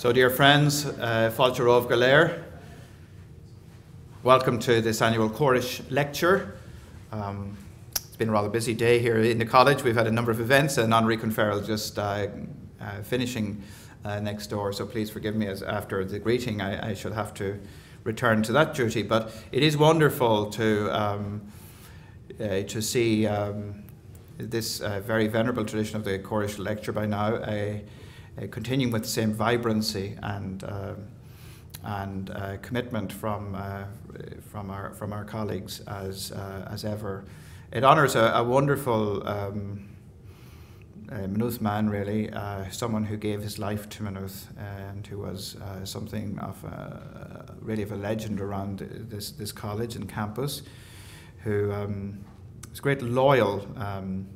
So, dear friends, uh, Galéir, welcome to this annual Corish lecture. Um, it's been a rather busy day here in the college. We've had a number of events, and Honorary Conferral just uh, uh, finishing uh, next door. So please forgive me as after the greeting, I, I, shall have to return to that duty. But it is wonderful to um, uh, to see um, this uh, very venerable tradition of the Corish lecture by now continuing with the same vibrancy and um, and uh, commitment from uh, from our from our colleagues as uh, as ever. It honours a, a, wonderful um, uh, Maynooth man, really, uh, someone who gave his life to Maynooth and who was something of a, really of a legend around this this college and campus, who um, was great loyal. Um,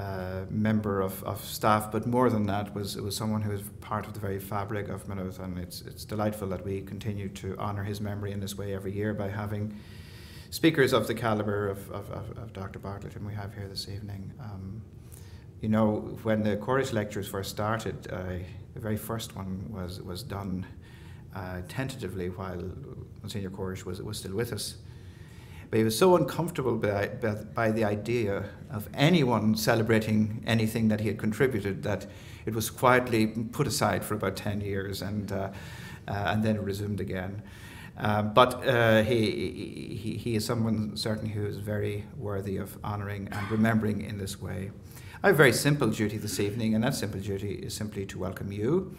uh, member of, of staff, but more than that, was it was someone who was part of the very fabric of Maynooth, and it's it's delightful that we continue to honour his memory in this way every year by having speakers of the calibre of, of, of, of, Dr. Bartlett, and we have here this evening. Um, you know, when the Corish lectures first started, uh, the very first one was was done uh, tentatively while Monsignor Corish was was still with us. But he was so uncomfortable by, by, by, the idea of anyone celebrating anything that he had contributed that it was quietly put aside for about 10 years and, uh, uh, and then resumed again. Uh, but uh, he, he, he is someone certainly who is very worthy of honouring and remembering in this way. I have a very simple duty this evening, and that simple duty is simply to welcome you.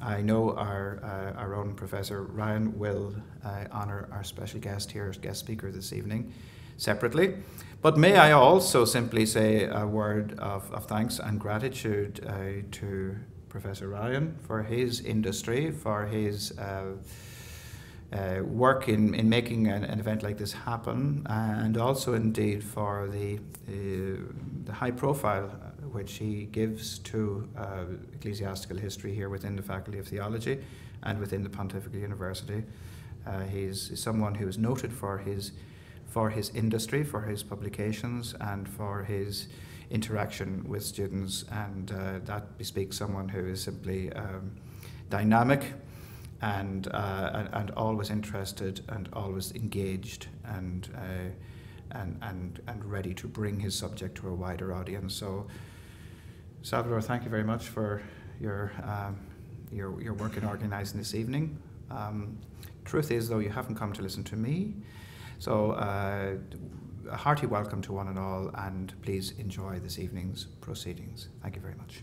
I know our, uh, our own Professor Ryan will uh, honour our special guest here guest speaker this evening separately. But may I also simply say a word of, of thanks and gratitude uh, to Professor Ryan for his industry, for his uh, uh, work in, in making an, an, event like this happen, and also indeed for the, uh, the high profile which he gives to uh, ecclesiastical history here within the Faculty of Theology and within the Pontifical University. Uh, he's someone who is noted for his, for his industry, for his publications, and for his interaction with students, and uh, that bespeaks someone who is simply um, dynamic and, uh, and, and always interested and always engaged and uh, and, and, and ready to bring his subject to a wider audience. So Salvador, thank you very much for your, um, your, your work in organising this evening. Um, truth is, though, you haven't come to listen to me. So, uh, a hearty welcome to one and all, and please enjoy this evening's proceedings. Thank you very much.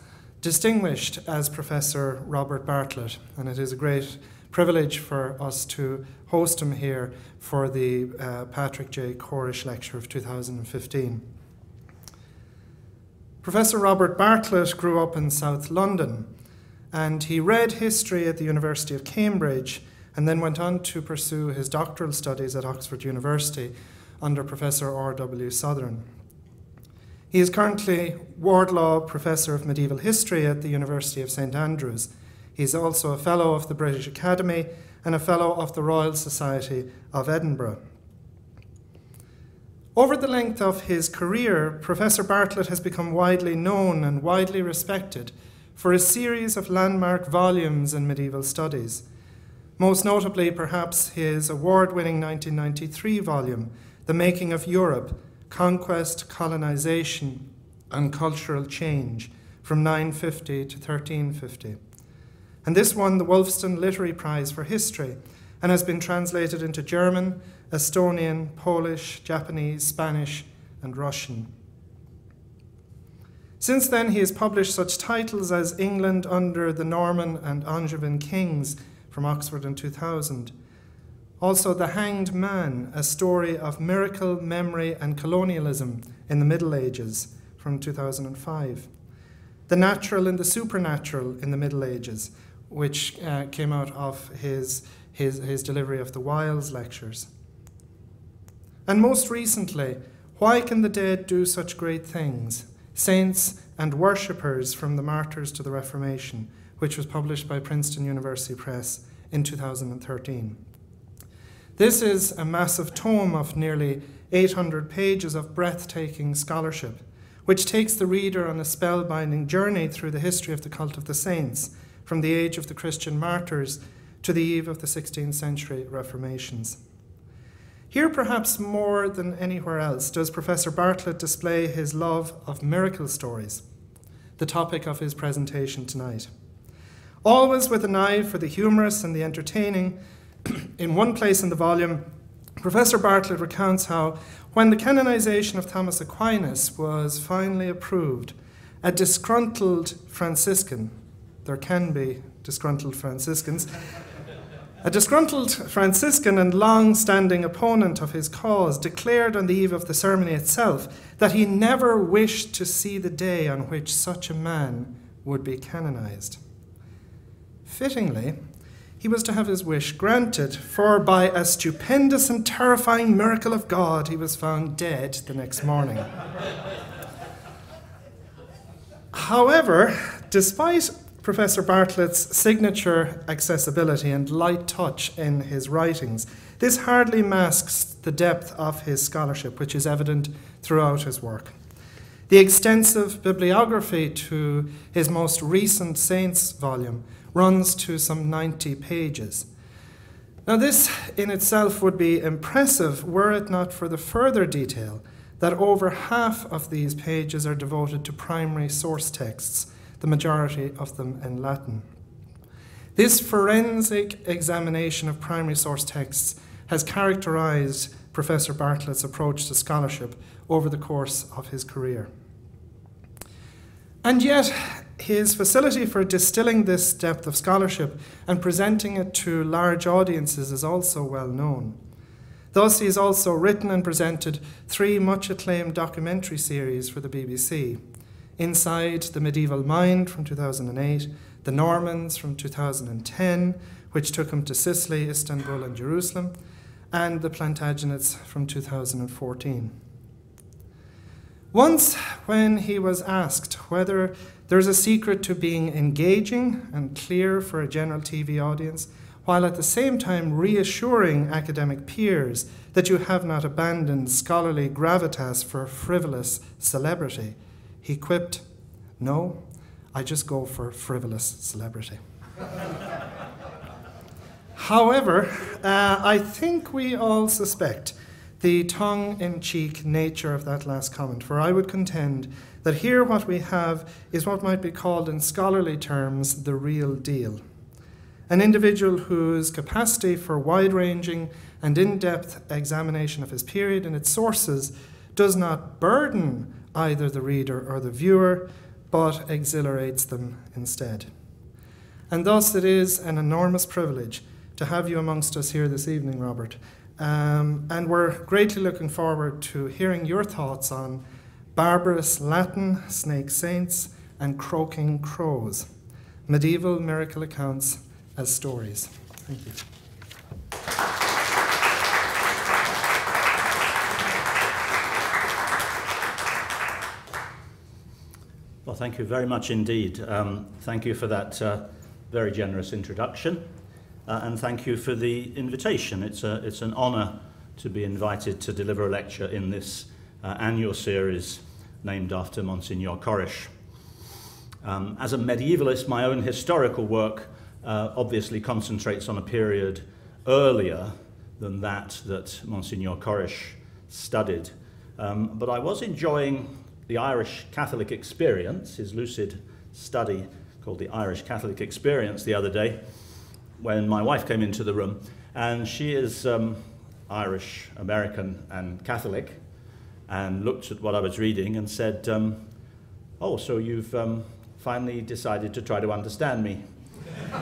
distinguished as Professor Robert Bartlett, and it is a great privilege for us to host him here for the uh, Patrick J. Corish Lecture of 2015. Professor Robert Bartlett grew up in South London and he read history at the University of Cambridge and then went on to pursue his doctoral studies at Oxford University under Professor R.W. Southern. He is currently Wardlaw Professor of Medieval History at the University of St Andrews. He is also a Fellow of the British Academy and a Fellow of the Royal Society of Edinburgh. Over the length of his career, Professor Bartlett has become widely known and widely respected for a series of landmark volumes in medieval studies. Most notably, perhaps his award winning 1993 volume, The Making of Europe conquest, colonization, and cultural change from 950 to 1350. And this won the Wolfson Literary Prize for History and has been translated into German, Estonian, Polish, Japanese, Spanish, and Russian. Since then, he has published such titles as England under the Norman and Angevin Kings from Oxford in 2000, Also, The Hanged Man, a story of miracle, memory, and colonialism in the Middle Ages from 2005. The Natural and the Supernatural in the Middle Ages, which uh, came out of his, his, his delivery of the Wiles lectures. And most recently, Why Can the Dead Do Such Great Things? Saints and Worshippers from the Martyrs to the Reformation, which was published by Princeton University Press in 2013. This is a massive tome of nearly 800 pages of breathtaking scholarship, which takes the reader on a spellbinding journey through the history of the cult of the saints, from the age of the Christian martyrs to the eve of the 16th century Reformations. Here, perhaps more than anywhere else, does Professor Bartlett display his love of miracle stories, the topic of his presentation tonight. Always with an eye for the humorous and the entertaining, in one place in the volume, Professor Bartlett recounts how, when the canonization of Thomas Aquinas was finally approved, a disgruntled Franciscan, there can be disgruntled Franciscans, a disgruntled Franciscan and long standing opponent of his cause declared on the eve of the ceremony itself that he never wished to see the day on which such a man would be canonized. Fittingly, he was to have his wish granted, for by a stupendous and terrifying miracle of God, he was found dead the next morning. However, despite Professor Bartlett's signature accessibility and light touch in his writings, this hardly masks the depth of his scholarship, which is evident throughout his work. The extensive bibliography to his most recent Saints volume runs to some 90 pages. Now, this in itself would be impressive were it not for the further detail that over half of these pages are devoted to primary source texts, the majority of them in Latin. This forensic examination of primary source texts has characterized Professor Bartlett's approach to scholarship over the course of his career. And yet, his facility for distilling this depth of scholarship and presenting it to large audiences is also well known. Thus, he has also written and presented three much acclaimed documentary series for the BBC Inside the Medieval Mind from 2008, The Normans from 2010, which took him to Sicily, Istanbul, and Jerusalem, and The Plantagenets from 2014. Once, when he was asked whether there's a secret to being engaging and clear for a general TV audience, while at the same time reassuring academic peers that you have not abandoned scholarly gravitas for frivolous celebrity, he quipped, No, I just go for frivolous celebrity. However, uh, I think we all suspect the tongue in cheek nature of that last comment, for I would contend that here what we have is what might be called in scholarly terms the real deal. An individual whose capacity for wide ranging and in depth examination of his period and its sources does not burden either the reader or the viewer, but exhilarates them instead. And thus it is an enormous privilege to have you amongst us here this evening, Robert, um, and we're greatly looking forward to hearing your thoughts on barbarous Latin, snake saints, and croaking crows, medieval miracle accounts as stories. Thank you. Well, thank you very much indeed. Um, thank you for that uh, very generous introduction uh, and thank you for the invitation. It's, a, it's an honour to be invited to deliver a lecture in this uh, annual series named after Monsignor Corish. Um, as a medievalist, my own historical work uh, obviously concentrates on a period earlier than that that Monsignor Corish studied. Um, but I was enjoying the Irish Catholic experience, his lucid study called the Irish Catholic Experience the other day, when my wife came into the room, and she is um, Irish, American, and Catholic, and looked at what I was reading and said, um, Oh, so you've um, finally decided to try to understand me.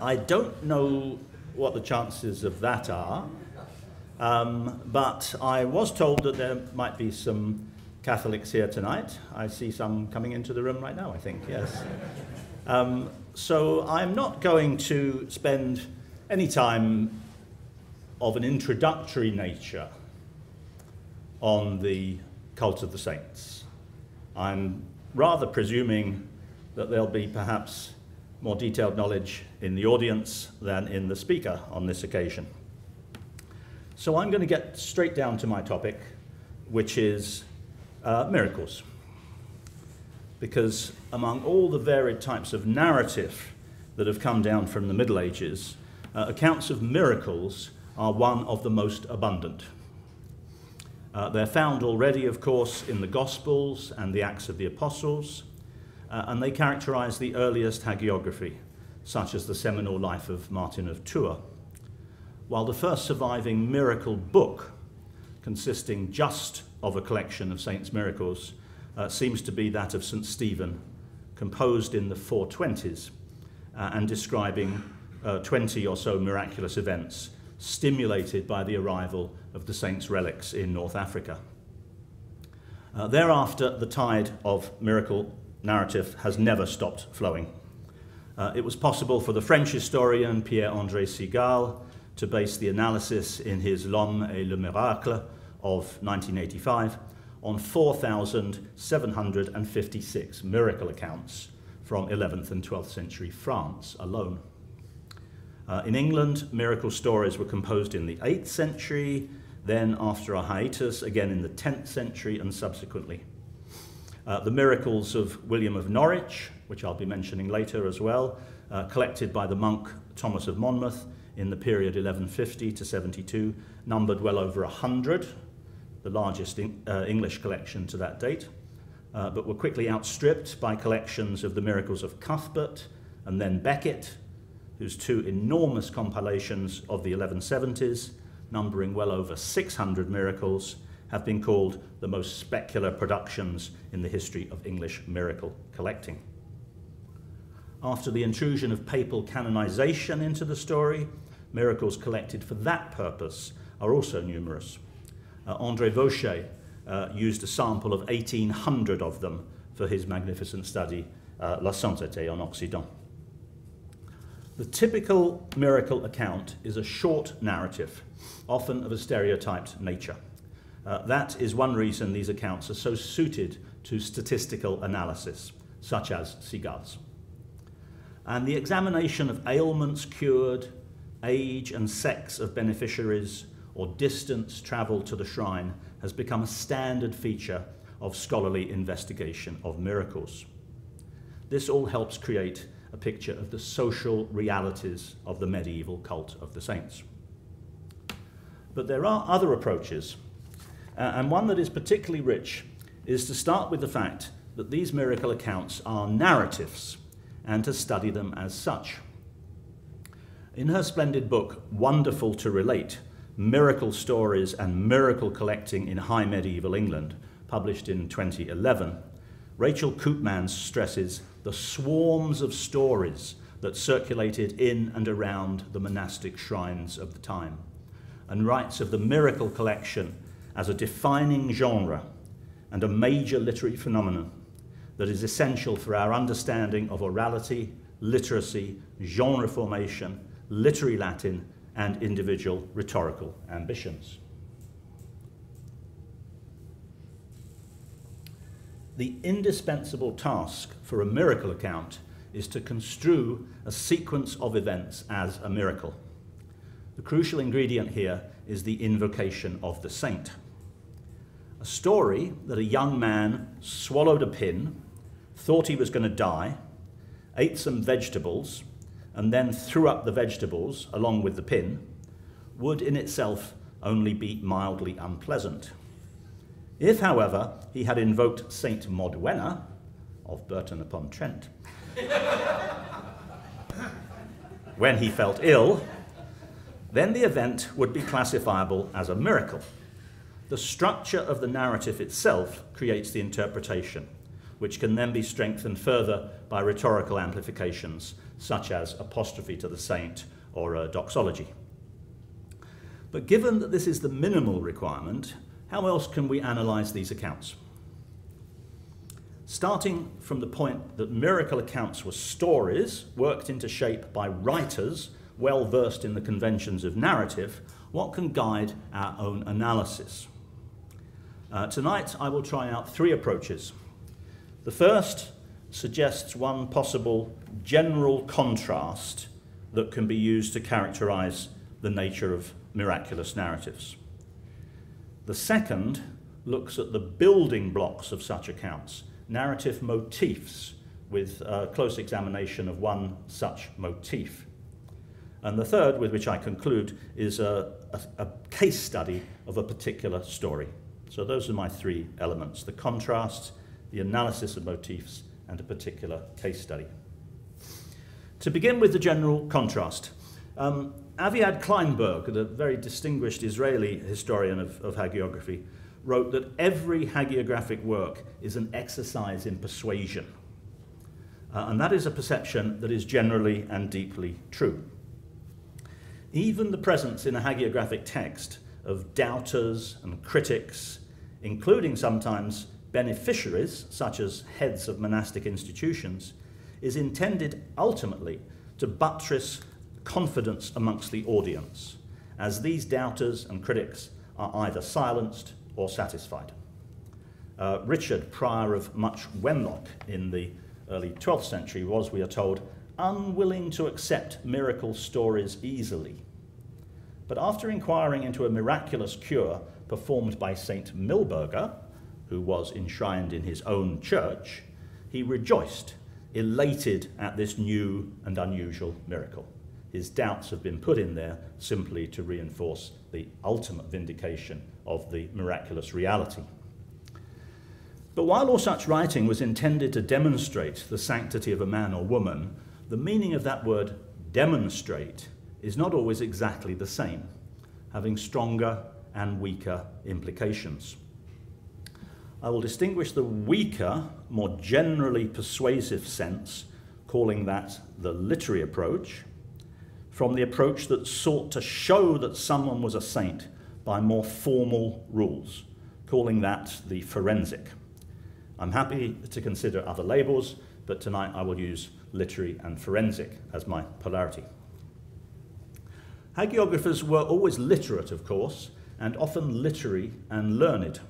I don't know what the chances of that are. Um, but I was told that there might be some Catholics here tonight. I see some coming into the room right now, I think, yes. Um, so I'm not going to spend any time of an introductory nature on the cult of the saints. I'm rather presuming that there'll be perhaps more detailed knowledge in the audience than in the speaker on this occasion. So I'm going to get straight down to my topic, which is uh, miracles. Because among all the varied types of narrative that have come down from the Middle Ages, uh, accounts of miracles are one of the most abundant. Uh, they're found already, of course, in the Gospels and the Acts of the Apostles, uh, and they characterize the earliest hagiography, such as the seminal life of Martin of Tours while the first surviving miracle book, consisting just of a collection of saints' miracles, uh, seems to be that of St. Stephen, composed in the 420s uh, and describing uh, 20 or so miraculous events stimulated by the arrival of the saints' relics in North Africa. Uh, thereafter, the tide of miracle narrative has never stopped flowing. Uh, it was possible for the French historian Pierre André Sigal to base the analysis in his L'Homme et le Miracle of 1985 on 4,756 miracle accounts from 11th and 12th century France alone. Uh, in England, miracle stories were composed in the 8th century, then after a hiatus, again in the 10th century, and subsequently. Uh, the miracles of William of Norwich, which I'll be mentioning later as well, uh, collected by the monk Thomas of Monmouth, in the period 1150 to 72 numbered well over 100, the largest in, uh, English collection to that date, uh, but were quickly outstripped by collections of the miracles of Cuthbert and then Becket, whose two enormous compilations of the 1170s, numbering well over 600 miracles, have been called the most specular productions in the history of English miracle collecting. After the intrusion of papal canonization into the story, miracles collected for that purpose are also numerous. Uh, André Vauchet uh, used a sample of 1,800 of them for his magnificent study, uh, La Sainteté en Occident. The typical miracle account is a short narrative, often of a stereotyped nature. Uh, that is one reason these accounts are so suited to statistical analysis, such as Sigal's. And the examination of ailments cured, age and sex of beneficiaries, or distance travelled to the shrine has become a standard feature of scholarly investigation of miracles. This all helps create a picture of the social realities of the medieval cult of the saints. But there are other approaches, uh, and one that is particularly rich is to start with the fact that these miracle accounts are narratives and to study them as such. In her splendid book, Wonderful to Relate Miracle Stories and Miracle Collecting in High Medieval England, published in 2011, Rachel Koopmans stresses the swarms of stories that circulated in and around the monastic shrines of the time, and writes of the miracle collection as a defining genre and a major literary phenomenon that is essential for our understanding of orality, literacy, genre formation, literary Latin, and individual rhetorical ambitions. The indispensable task for a miracle account is to construe a sequence of events as a miracle. The crucial ingredient here is the invocation of the saint. A story that a young man swallowed a pin, thought he was going to die, ate some vegetables, and then threw up the vegetables along with the pin would in itself only be mildly unpleasant. If, however, he had invoked Saint Modwenna of Burton upon Trent when he felt ill, then the event would be classifiable as a miracle. The structure of the narrative itself creates the interpretation, which can then be strengthened further by rhetorical amplifications such as apostrophe to the saint or a doxology. But given that this is the minimal requirement, how else can we analyse these accounts? Starting from the point that miracle accounts were stories worked into shape by writers well versed in the conventions of narrative, what can guide our own analysis? Uh, tonight, I will try out three approaches. The first suggests one possible general contrast that can be used to characterize the nature of miraculous narratives. The second looks at the building blocks of such accounts, narrative motifs, with a close examination of one such motif. And the third, with which I conclude, is a, a, a, case study of a particular story. So those are my three elements the contrast, the analysis of motifs, and a particular case study. To begin with the general contrast, um, Aviad Kleinberg, the very distinguished Israeli historian of, of hagiography, wrote that every hagiographic work is an exercise in persuasion. Uh, and that is a perception that is generally and deeply true. Even the presence in a hagiographic text of doubters and critics, including sometimes beneficiaries, such as heads of monastic institutions, is intended ultimately to buttress confidence amongst the audience, as these doubters and critics are either silenced or satisfied. Uh, Richard, prior of Much Wenlock in the early 12th century, was, we are told, unwilling to accept miracle stories easily. But after inquiring into a miraculous cure performed by Saint Milburga, who was enshrined in his own church, he rejoiced, elated at this new and unusual miracle. His doubts have been put in there simply to reinforce the ultimate vindication of the miraculous reality. But while all such writing was intended to demonstrate the sanctity of a man or woman, the meaning of that word demonstrate is not always exactly the same, having stronger and weaker implications. I will distinguish the weaker, more generally persuasive sense, calling that the literary approach, from the approach that sought to show that someone was a saint by more formal rules, calling that the forensic. I'm happy to consider other labels, but tonight I will use literary and forensic as my polarity. Hagiographers were always literate, of course, and often literary and learned.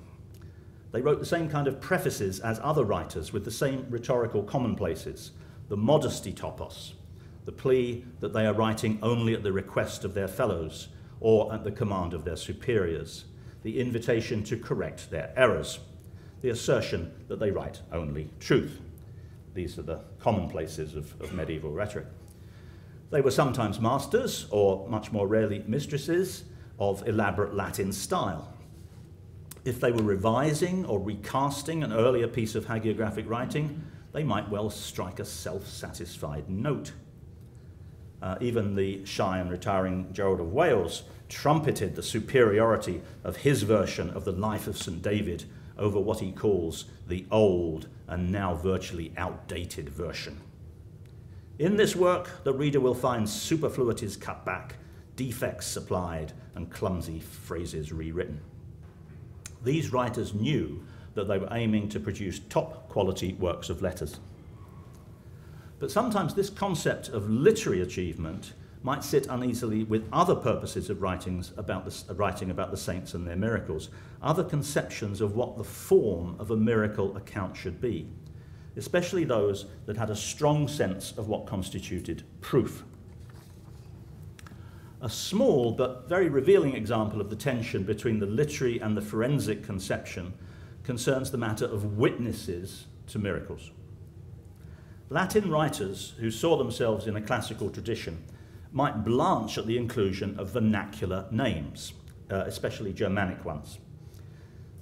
They wrote the same kind of prefaces as other writers with the same rhetorical commonplaces, the modesty topos, the plea that they are writing only at the request of their fellows or at the command of their superiors, the invitation to correct their errors, the assertion that they write only truth. These are the commonplaces of, of medieval rhetoric. They were sometimes masters, or much more rarely mistresses, of elaborate Latin style. If they were revising or recasting an earlier piece of hagiographic writing, they might well strike a self satisfied note. Uh, even the shy and retiring Gerald of Wales trumpeted the superiority of his version of the life of St. David over what he calls the old and now virtually outdated version. In this work, the reader will find superfluities cut back, defects supplied, and clumsy phrases rewritten. These writers knew that they were aiming to produce top quality works of letters. But sometimes this concept of literary achievement might sit uneasily with other purposes of writings about the, writing about the saints and their miracles, other conceptions of what the form of a miracle account should be especially those that had a strong sense of what constituted proof. A small but very revealing example of the tension between the literary and the forensic conception concerns the matter of witnesses to miracles. Latin writers who saw themselves in a classical tradition might blanch at the inclusion of vernacular names, uh, especially Germanic ones.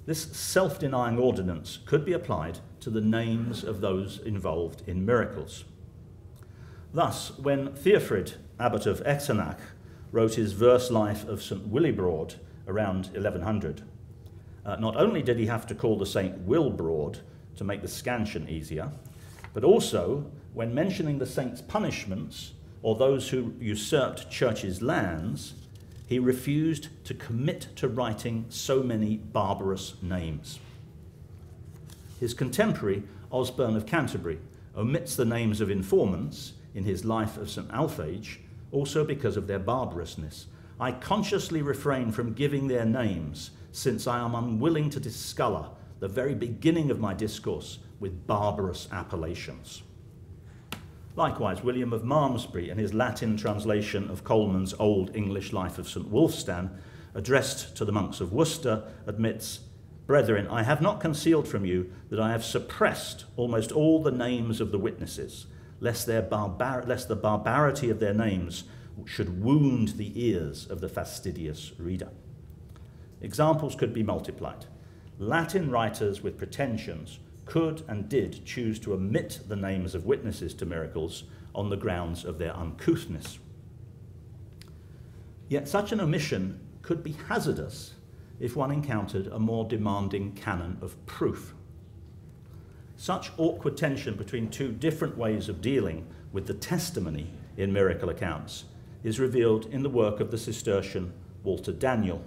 This self denying ordinance could be applied to the names of those involved in miracles. Thus, when Theofrid, abbot of Echternach, wrote his verse life of St. Willibrord around 1100, uh, not only did he have to call the saint Wilbrord to make the scansion easier, but also, when mentioning the saint's punishments, or those who usurped churches' lands, he refused to commit to writing so many barbarous names. His contemporary, Osbern of Canterbury, omits the names of informants in his Life of St. Alphege, also because of their barbarousness. I consciously refrain from giving their names, since I am unwilling to discolour the very beginning of my discourse with barbarous appellations. Likewise, William of Malmesbury, in his Latin translation of Colman's Old English Life of St. Wulfstan, addressed to the monks of Worcester, admits Brethren, I have not concealed from you that I have suppressed almost all the names of the witnesses, lest, their barbar- lest the barbarity of their names should wound the ears of the fastidious reader. Examples could be multiplied. Latin writers with pretensions could and did choose to omit the names of witnesses to miracles on the grounds of their uncouthness. Yet such an omission could be hazardous if one encountered a more demanding canon of proof. Such awkward tension between two different ways of dealing with the testimony in miracle accounts is revealed in the work of the Cistercian Walter Daniel.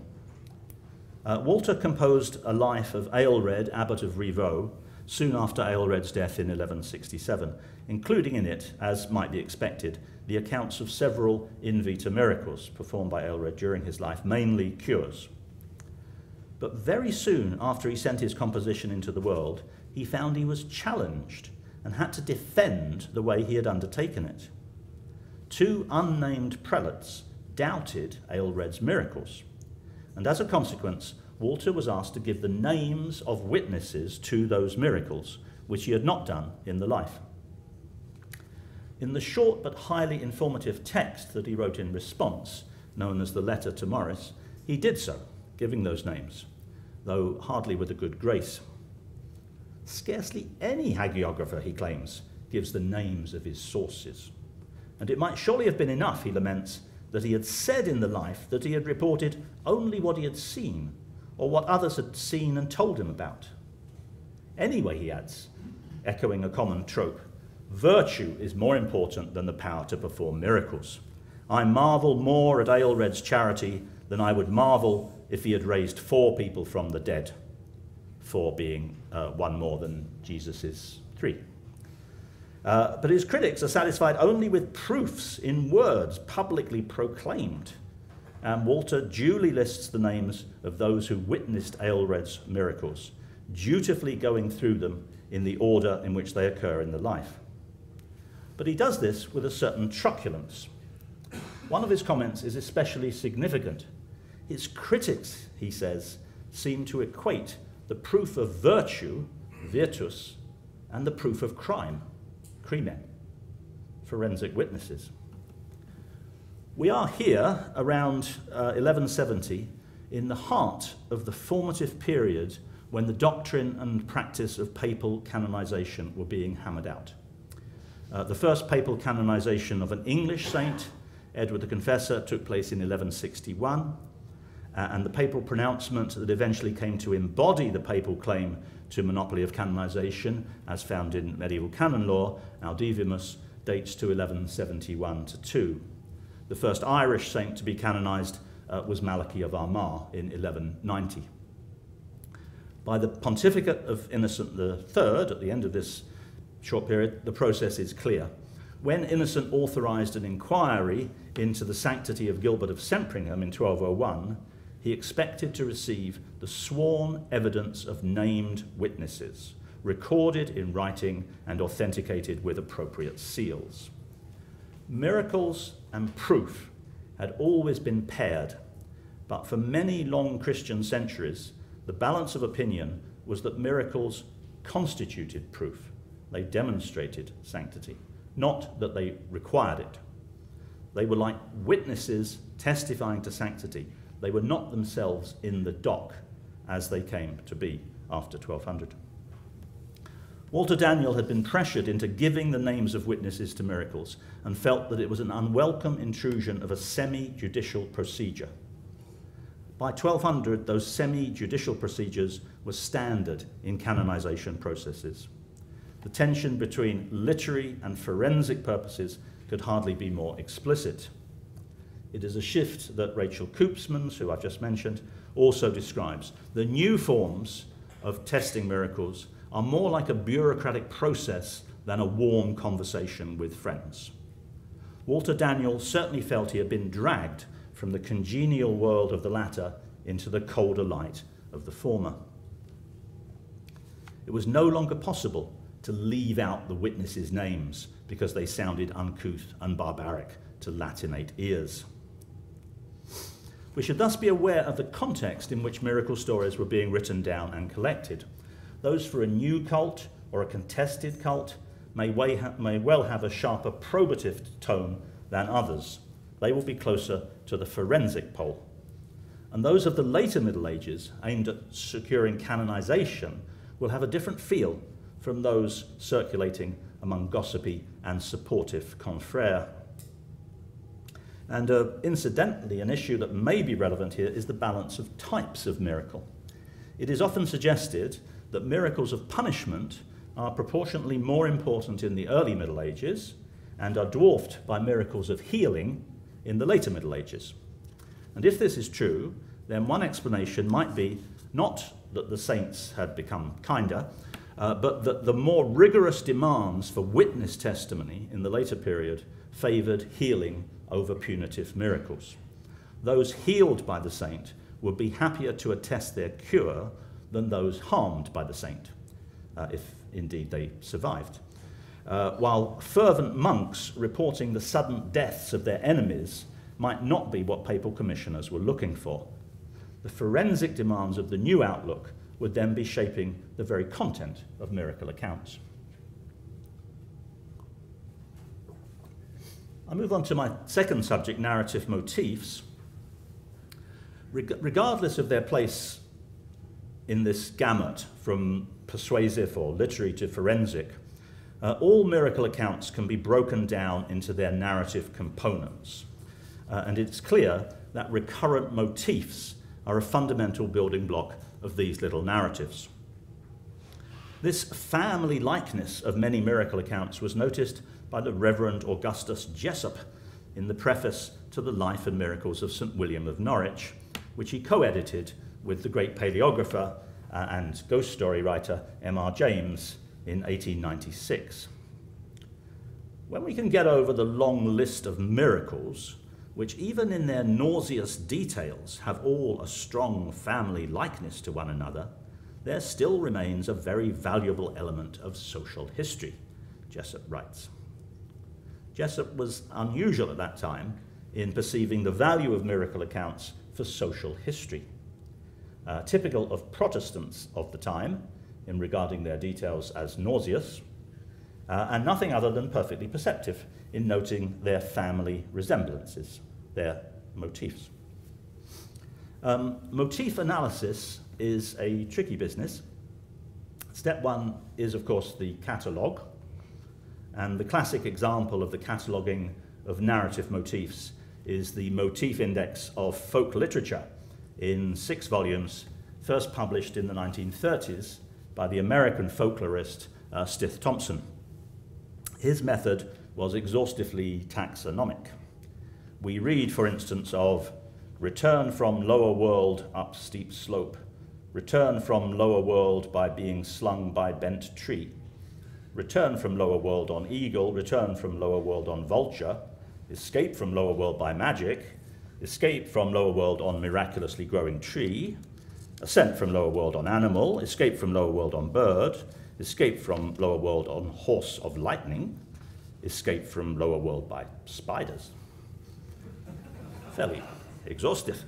Uh, Walter composed a life of Aelred, Abbot of Rievaulx, soon after Aelred's death in 1167, including in it, as might be expected, the accounts of several in vita miracles performed by Aelred during his life, mainly cures. But very soon after he sent his composition into the world, he found he was challenged and had to defend the way he had undertaken it. Two unnamed prelates doubted Aelred's miracles, and as a consequence, Walter was asked to give the names of witnesses to those miracles, which he had not done in the life. In the short but highly informative text that he wrote in response, known as the Letter to Maurice, he did so, giving those names, though hardly with a good grace. Scarcely any hagiographer, he claims, gives the names of his sources. And it might surely have been enough, he laments, that he had said in the life that he had reported only what he had seen or what others had seen and told him about. Anyway, he adds, echoing a common trope, virtue is more important than the power to perform miracles. I marvel more at Aelred's charity than I would marvel if he had raised four people from the dead, four being uh, one more than Jesus' three. Uh, but his critics are satisfied only with proofs in words publicly proclaimed and Walter duly lists the names of those who witnessed Aelred's miracles, dutifully going through them in the order in which they occur in the life. But he does this with a certain truculence. One of his comments is especially significant. His critics, he says, seem to equate the proof of virtue, virtus, and the proof of crime, crimen, forensic witnesses. We are here around uh, 1170 in the heart of the formative period when the doctrine and practice of papal canonization were being hammered out. Uh, the first papal canonization of an English saint, Edward the Confessor, took place in 1161, uh, and the papal pronouncement that eventually came to embody the papal claim to monopoly of canonization, as found in medieval canon law, Audivimus, dates to 1171 to 2. The first Irish saint to be canonized uh, was Malachy of Armagh in 1190. By the pontificate of Innocent III, at the end of this short period, the process is clear. When Innocent authorized an inquiry into the sanctity of Gilbert of Sempringham in 1201, he expected to receive the sworn evidence of named witnesses, recorded in writing and authenticated with appropriate seals. Miracles and proof had always been paired, but for many long Christian centuries, the balance of opinion was that miracles constituted proof. They demonstrated sanctity, not that they required it. They were like witnesses testifying to sanctity. They were not themselves in the dock as they came to be after 1200. Walter Daniel had been pressured into giving the names of witnesses to miracles and felt that it was an unwelcome intrusion of a semi judicial procedure. By 1200, those semi judicial procedures were standard in canonization processes. the tension between literary and forensic purposes could hardly be more explicit. It is a shift that Rachel Koopmans, who I've just mentioned, also describes. The new forms of testing miracles are more like a bureaucratic process than a warm conversation with friends. Walter Daniel certainly felt he had been dragged from the congenial world of the latter into the colder light of the former. It was no longer possible to leave out the witnesses' names because they sounded uncouth and barbaric to Latinate ears. We should thus be aware of the context in which miracle stories were being written down and collected. Those for a new cult or a contested cult may, may well have a sharper probative tone than others. They will be closer to the forensic pole. And those of the later Middle Ages, aimed at securing canonization, will have a different feel from those circulating among gossipy and supportive confrères. And uh, incidentally, an issue that may be relevant here is the balance of types of miracle. It is often suggested that miracles of punishment are proportionately more important in the early Middle Ages and are dwarfed by miracles of healing in the later Middle Ages. And if this is true, then one explanation might be not that the saints had become kinder, uh, but that the more rigorous demands for witness testimony in the later period favoured healing over punitive miracles. Those healed by the saint would be happier to attest their cure than those harmed by the saint, uh, if indeed they survived. Uh, while fervent monks reporting the sudden deaths of their enemies might not be what papal commissioners were looking for. The forensic demands of the new outlook would then be shaping the very content of miracle accounts. I move on to my second subject, narrative motifs. Reg- regardless of their place in this gamut from persuasive or literary to forensic, uh, all miracle accounts can be broken down into their narrative components. Uh, and it's clear that recurrent motifs are a fundamental building block of these little narratives. This family likeness of many miracle accounts was noticed by the Reverend Augustus Jessopp in the preface to the Life and Miracles of St. William of Norwich, which he co edited with the great paleographer uh, and ghost story writer M.R. James in 1896. When we can get over the long list of miracles, which even in their nauseous details have all a strong family likeness to one another, there still remains a very valuable element of social history, Jessopp writes. Jessopp was unusual at that time in perceiving the value of miracle accounts for social history. Uh, typical of Protestants of the time, in regarding their details as nauseous, uh, and nothing other than perfectly perceptive in noting their family resemblances, their motifs. Um, motif analysis is a tricky business. Step one is, of course, the catalogue. And the classic example of the cataloguing of narrative motifs is the Motif Index of Folk Literature in six volumes, first published in the 1930s by the American folklorist uh, Stith Thompson. His method was exhaustively taxonomic. We read, for instance, of return from lower world up steep slope, return from lower world by being slung by bent tree, return from lower world on eagle, return from lower world on vulture, escape from lower world by magic, escape from lower world on miraculously growing tree, ascent from lower world on animal, escape from lower world on bird, escape from lower world on horse of lightning, escape from lower world by spiders. Fairly exhaustive.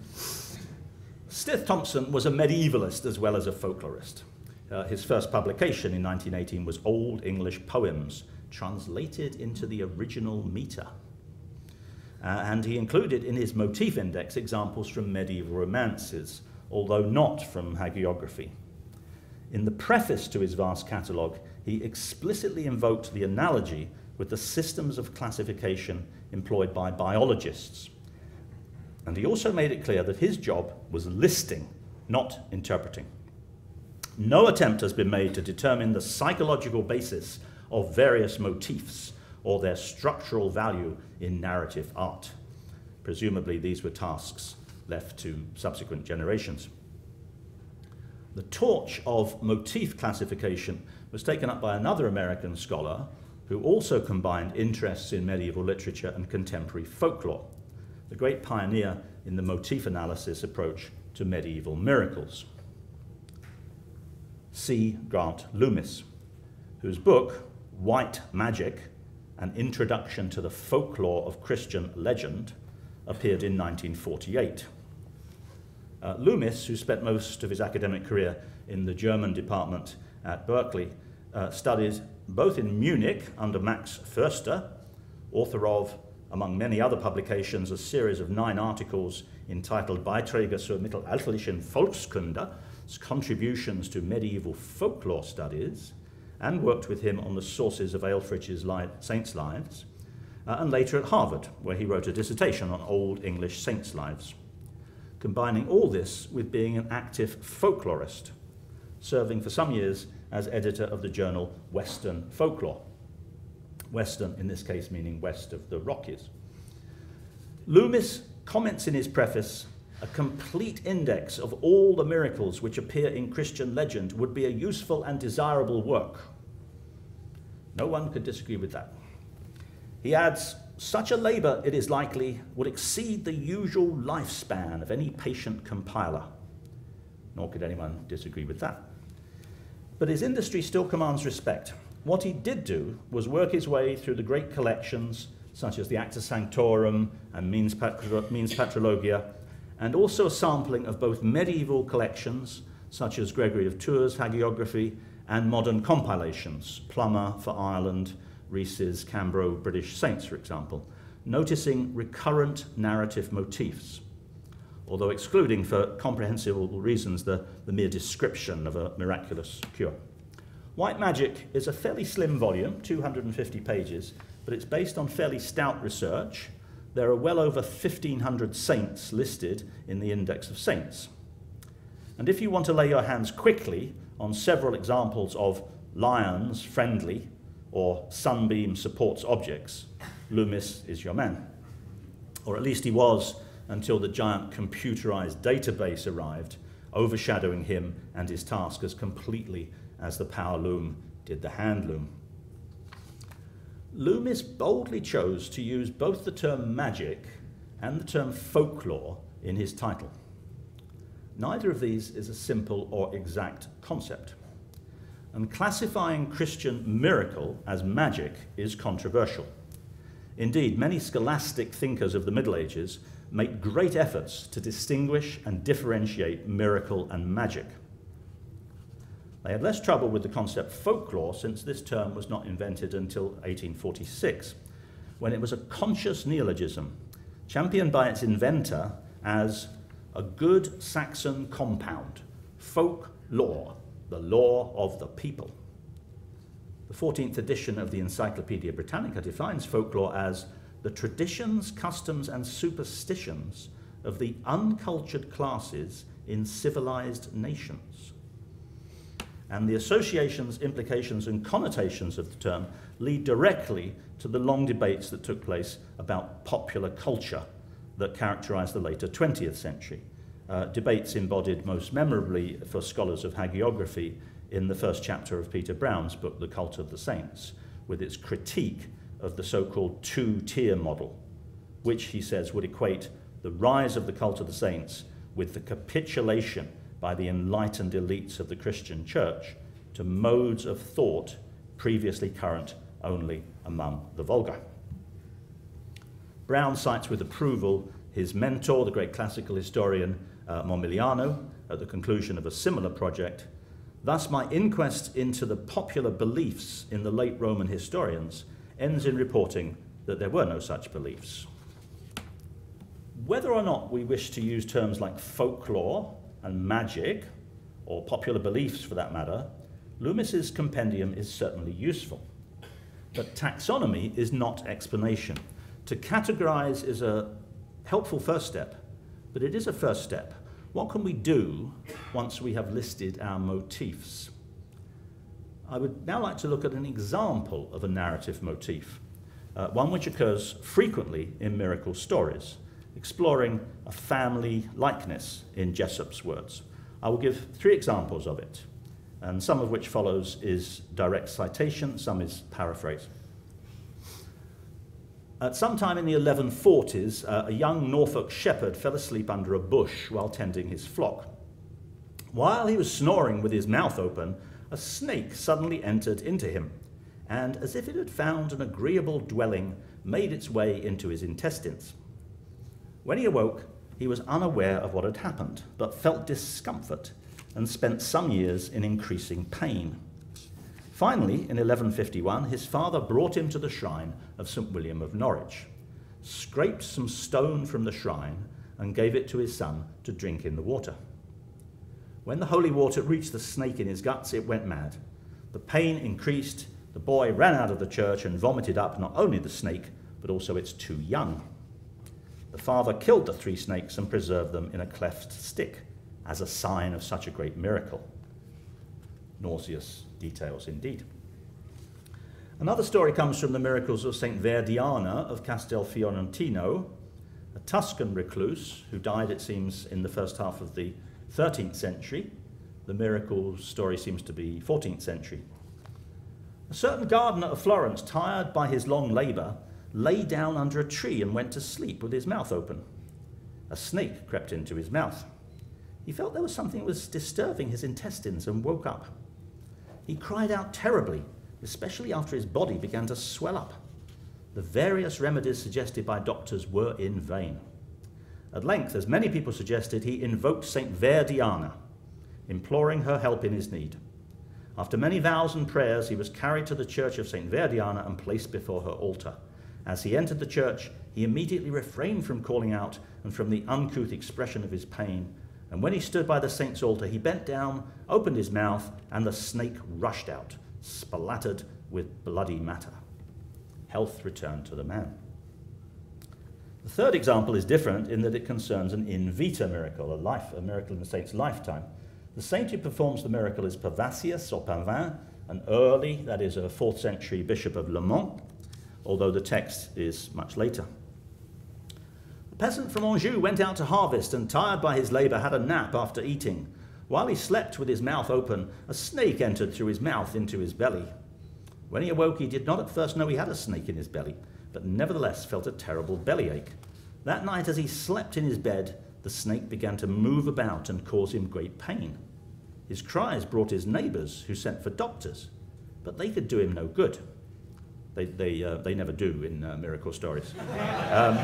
Stith Thompson was a medievalist as well as a folklorist. Uh, his first publication in 1918 was Old English Poems, translated into the original meter. Uh, and he included in his motif index examples from medieval romances, although not from hagiography. In the preface to his vast catalogue, he explicitly invoked the analogy with the systems of classification employed by biologists. And he also made it clear that his job was listing, not interpreting. No attempt has been made to determine the psychological basis of various motifs or their structural value in narrative art. Presumably, these were tasks left to subsequent generations. The torch of motif classification was taken up by another American scholar who also combined interests in medieval literature and contemporary folklore, the great pioneer in the motif analysis approach to medieval miracles. C. Grant Loomis, whose book, White Magic An Introduction to the Folklore of Christian Legend, appeared in 1948. Uh, Loomis, who spent most of his academic career in the German department at Berkeley, uh, studied both in Munich under Max Förster, author of, among many other publications, a series of nine articles entitled Beiträge zur mittelalterlichen Volkskunde, contributions to medieval folklore studies, and worked with him on the sources of Aelfric's li- saints' lives, uh, and later at Harvard, where he wrote a dissertation on Old English saints' lives, combining all this with being an active folklorist, serving for some years as editor of the journal Western Folklore. Western, in this case, meaning west of the Rockies. Loomis comments in his preface a complete index of all the miracles which appear in Christian legend would be a useful and desirable work. No one could disagree with that. He adds, such a labour, it is likely, would exceed the usual lifespan of any patient compiler. Nor could anyone disagree with that. But his industry still commands respect. What he did do was work his way through the great collections, such as the Acta Sanctorum and Migne's, Patro- Migne's Patrologia, and also a sampling of both medieval collections, such as Gregory of Tours hagiography, and modern compilations, Plummer for Ireland, Rees's Cambro British Saints, for example, noticing recurrent narrative motifs, although excluding for comprehensible reasons the, the mere description of a miraculous cure. White Magic is a fairly slim volume, 250 pages, but it's based on fairly stout research. There are well over 1,500 saints listed in the Index of Saints. And if you want to lay your hands quickly on several examples of lions friendly or sunbeam supports objects, Loomis is your man. Or at least he was until the giant computerized database arrived, overshadowing him and his task as completely as the power loom did the hand loom. Loomis boldly chose to use both the term magic and the term folklore in his title. Neither of these is a simple or exact concept. And classifying Christian miracle as magic is controversial. Indeed, many scholastic thinkers of the Middle Ages make great efforts to distinguish and differentiate miracle and magic. They had less trouble with the concept folklore since this term was not invented until 1846, when it was a conscious neologism, championed by its inventor as a good Saxon compound, folk law, the law of the people. The 14th edition of the Encyclopedia Britannica defines folklore as the traditions, customs, and superstitions of the uncultured classes in civilized nations. And the associations, implications, and connotations of the term lead directly to the long debates that took place about popular culture that characterized the later 20th century. Uh, debates embodied most memorably for scholars of hagiography in the first chapter of Peter Brown's book, The Cult of the Saints, with its critique of the so called two tier model, which he says would equate the rise of the cult of the saints with the capitulation by the enlightened elites of the Christian church to modes of thought previously current only among the vulgar. Brown cites with approval his mentor, the great classical historian uh, Momigliano, at the conclusion of a similar project. Thus, my inquest into the popular beliefs in the late Roman historians ends in reporting that there were no such beliefs. Whether or not we wish to use terms like folklore and magic, or popular beliefs for that matter, Loomis's compendium is certainly useful. But taxonomy is not explanation. To categorize is a helpful first step, but it is a first step. What can we do once we have listed our motifs? I would now like to look at an example of a narrative motif, uh, one which occurs frequently in miracle stories, exploring a family likeness in Jessop's words. I will give three examples of it, and some of which follows is direct citation, some is paraphrase. At some time in the 1140s, uh, a young Norfolk shepherd fell asleep under a bush while tending his flock. While he was snoring with his mouth open, a snake suddenly entered into him, and as if it had found an agreeable dwelling, made its way into his intestines. When he awoke, he was unaware of what had happened, but felt discomfort and spent some years in increasing pain. Finally, in 1151, his father brought him to the shrine of St. William of Norwich, scraped some stone from the shrine, and gave it to his son to drink in the water. When the holy water reached the snake in his guts, it went mad. The pain increased. The boy ran out of the church and vomited up not only the snake, but also its two young. The father killed the three snakes and preserved them in a cleft stick as a sign of such a great miracle. Nauseous details indeed. Another story comes from the miracles of St. Verdiana of Castel Fiorentino, a Tuscan recluse who died, it seems, in the first half of the 13th century. The miracle story seems to be 14th century. A certain gardener of Florence, tired by his long labour, lay down under a tree and went to sleep with his mouth open. A snake crept into his mouth. He felt there was something that was disturbing his intestines and woke up. He cried out terribly, especially after his body began to swell up. The various remedies suggested by doctors were in vain. At length, as many people suggested, he invoked St. Verdiana, imploring her help in his need. After many vows and prayers, he was carried to the church of St. Verdiana and placed before her altar. As he entered the church, he immediately refrained from calling out and from the uncouth expression of his pain, and when he stood by the saint's altar, he bent down, opened his mouth, and the snake rushed out, splattered with bloody matter. Health returned to the man. The third example is different in that it concerns an in vita miracle, a life, a miracle in the saint's lifetime. The saint who performs the miracle is Pavasius or Pavin, an early, that is, a 4th century bishop of Le Mans, although the text is much later A peasant from Anjou went out to harvest and, tired by his labour, had a nap after eating. While he slept with his mouth open, a snake entered through his mouth into his belly. When he awoke, he did not at first know he had a snake in his belly, but nevertheless felt a terrible bellyache. That night, as he slept in his bed, the snake began to move about and cause him great pain. His cries brought his neighbours, who sent for doctors, but they could do him no good. They, they, uh, they never do in uh, miracle stories. Um,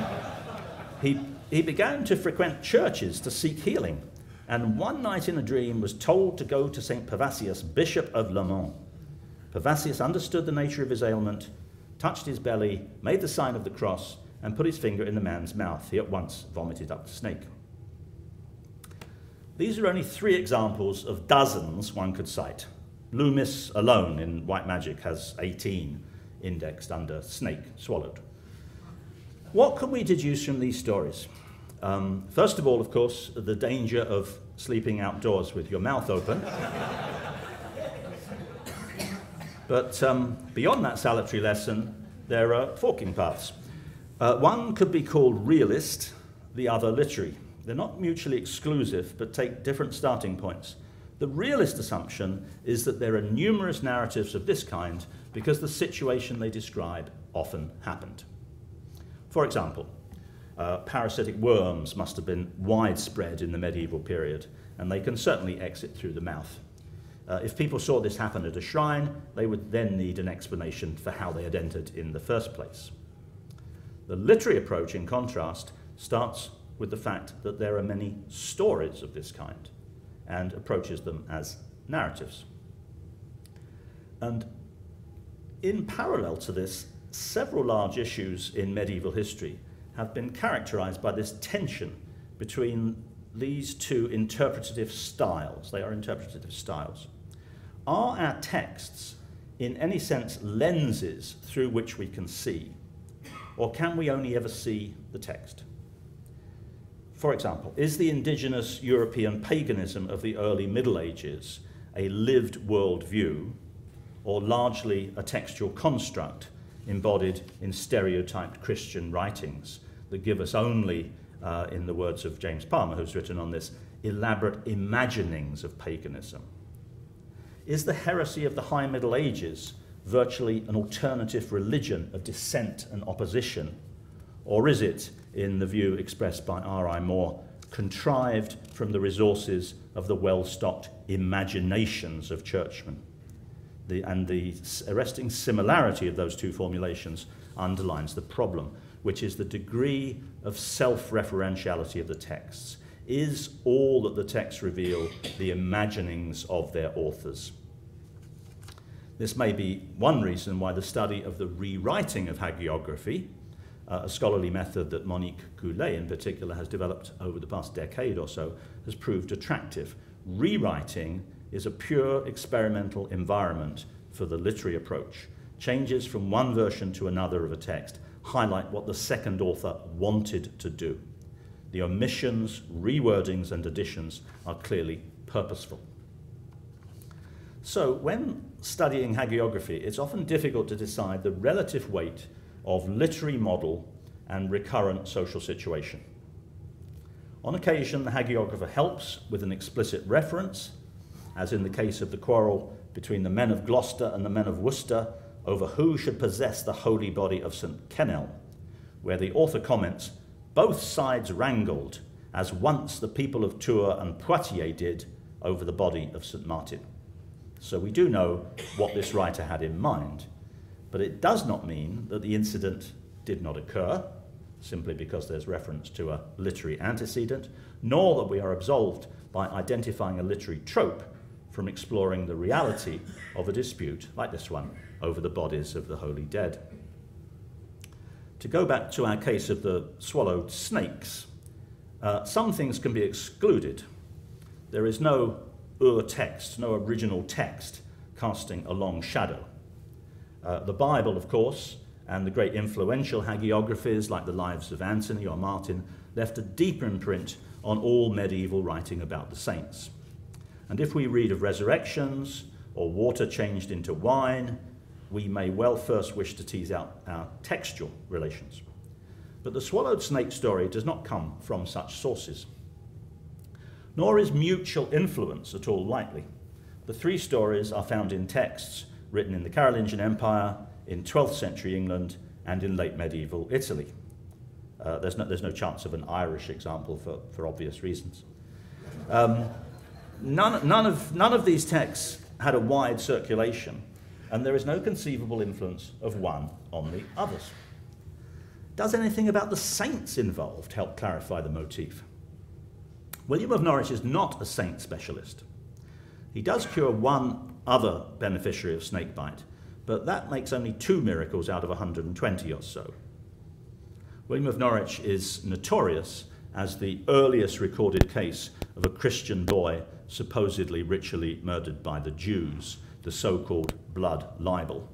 he, he began to frequent churches to seek healing, and one night in a dream was told to go to St. Pavasius, Bishop of Le Mans. Pavasius understood the nature of his ailment, touched his belly, made the sign of the cross, and put his finger in the man's mouth. He at once vomited up the snake. These are only three examples of dozens one could cite. Loomis alone in White Magic has 18 indexed under snake swallowed. What can we deduce from these stories? Um, first of all, of course, the danger of sleeping outdoors with your mouth open. but um, beyond that salutary lesson, there are forking paths. Uh, one could be called realist, the other literary. They're not mutually exclusive, but take different starting points. The realist assumption is that there are numerous narratives of this kind because the situation they describe often happened. For example, uh, parasitic worms must have been widespread in the medieval period, and they can certainly exit through the mouth. Uh, if people saw this happen at a shrine, they would then need an explanation for how they had entered in the first place. The literary approach, in contrast, starts with the fact that there are many stories of this kind and approaches them as narratives. And in parallel to this, several large issues in medieval history have been characterized by this tension between these two interpretative styles. They are interpretative styles. Are our texts, in any sense, lenses through which we can see? Or can we only ever see the text? For example, is the indigenous European paganism of the early Middle Ages a lived world view, or largely a textual construct embodied in stereotyped Christian writings that give us only, uh, in the words of James Palmer, who's written on this, elaborate imaginings of paganism? Is the heresy of the High Middle Ages virtually an alternative religion of dissent and opposition? Or is it, in the view expressed by R.I. Moore, contrived from the resources of the well stocked imaginations of churchmen? The, and the arresting similarity of those two formulations underlines the problem, which is the degree of self referentiality of the texts. Is all that the texts reveal the imaginings of their authors? This may be one reason why the study of the rewriting of hagiography, uh, a scholarly method that Monique Goullet in particular has developed over the past decade or so, has proved attractive. Rewriting is a pure experimental environment for the literary approach. Changes from one version to another of a text highlight what the second author wanted to do. The omissions, rewordings, and additions are clearly purposeful. So, when studying hagiography, it's often difficult to decide the relative weight of literary model and recurrent social situation. On occasion, the hagiographer helps with an explicit reference, as in the case of the quarrel between the men of Gloucester and the men of Worcester over who should possess the holy body of St. Kenelm, where the author comments, both sides wrangled, as once the people of Tours and Poitiers did over the body of St. Martin. So we do know what this writer had in mind, but it does not mean that the incident did not occur, simply because there's reference to a literary antecedent, nor that we are absolved by identifying a literary trope from exploring the reality of a dispute like this one over the bodies of the holy dead. To go back to our case of the swallowed snakes, uh, some things can be excluded. There is no ur text, no original text casting a long shadow. Uh, the Bible, of course, and the great influential hagiographies like the lives of Anthony or Martin left a deep imprint on all medieval writing about the saints. And if we read of resurrections or water changed into wine, we may well first wish to tease out our textual relations. But the swallowed snake story does not come from such sources. Nor is mutual influence at all likely. The three stories are found in texts written in the Carolingian Empire, in 12th century England, and in late medieval Italy. Uh, there's, no, there's no chance of an Irish example for, for obvious reasons. Um, none, none, of, none of these texts had a wide circulation, and there is no conceivable influence of one on the others. Does anything about the saints involved help clarify the motif? William of Norwich is not a saint specialist. He does cure one other beneficiary of snakebite, but that makes only two miracles out of 120 or so. William of Norwich is notorious as the earliest recorded case of a Christian boy supposedly ritually murdered by the Jews, the so called blood libel.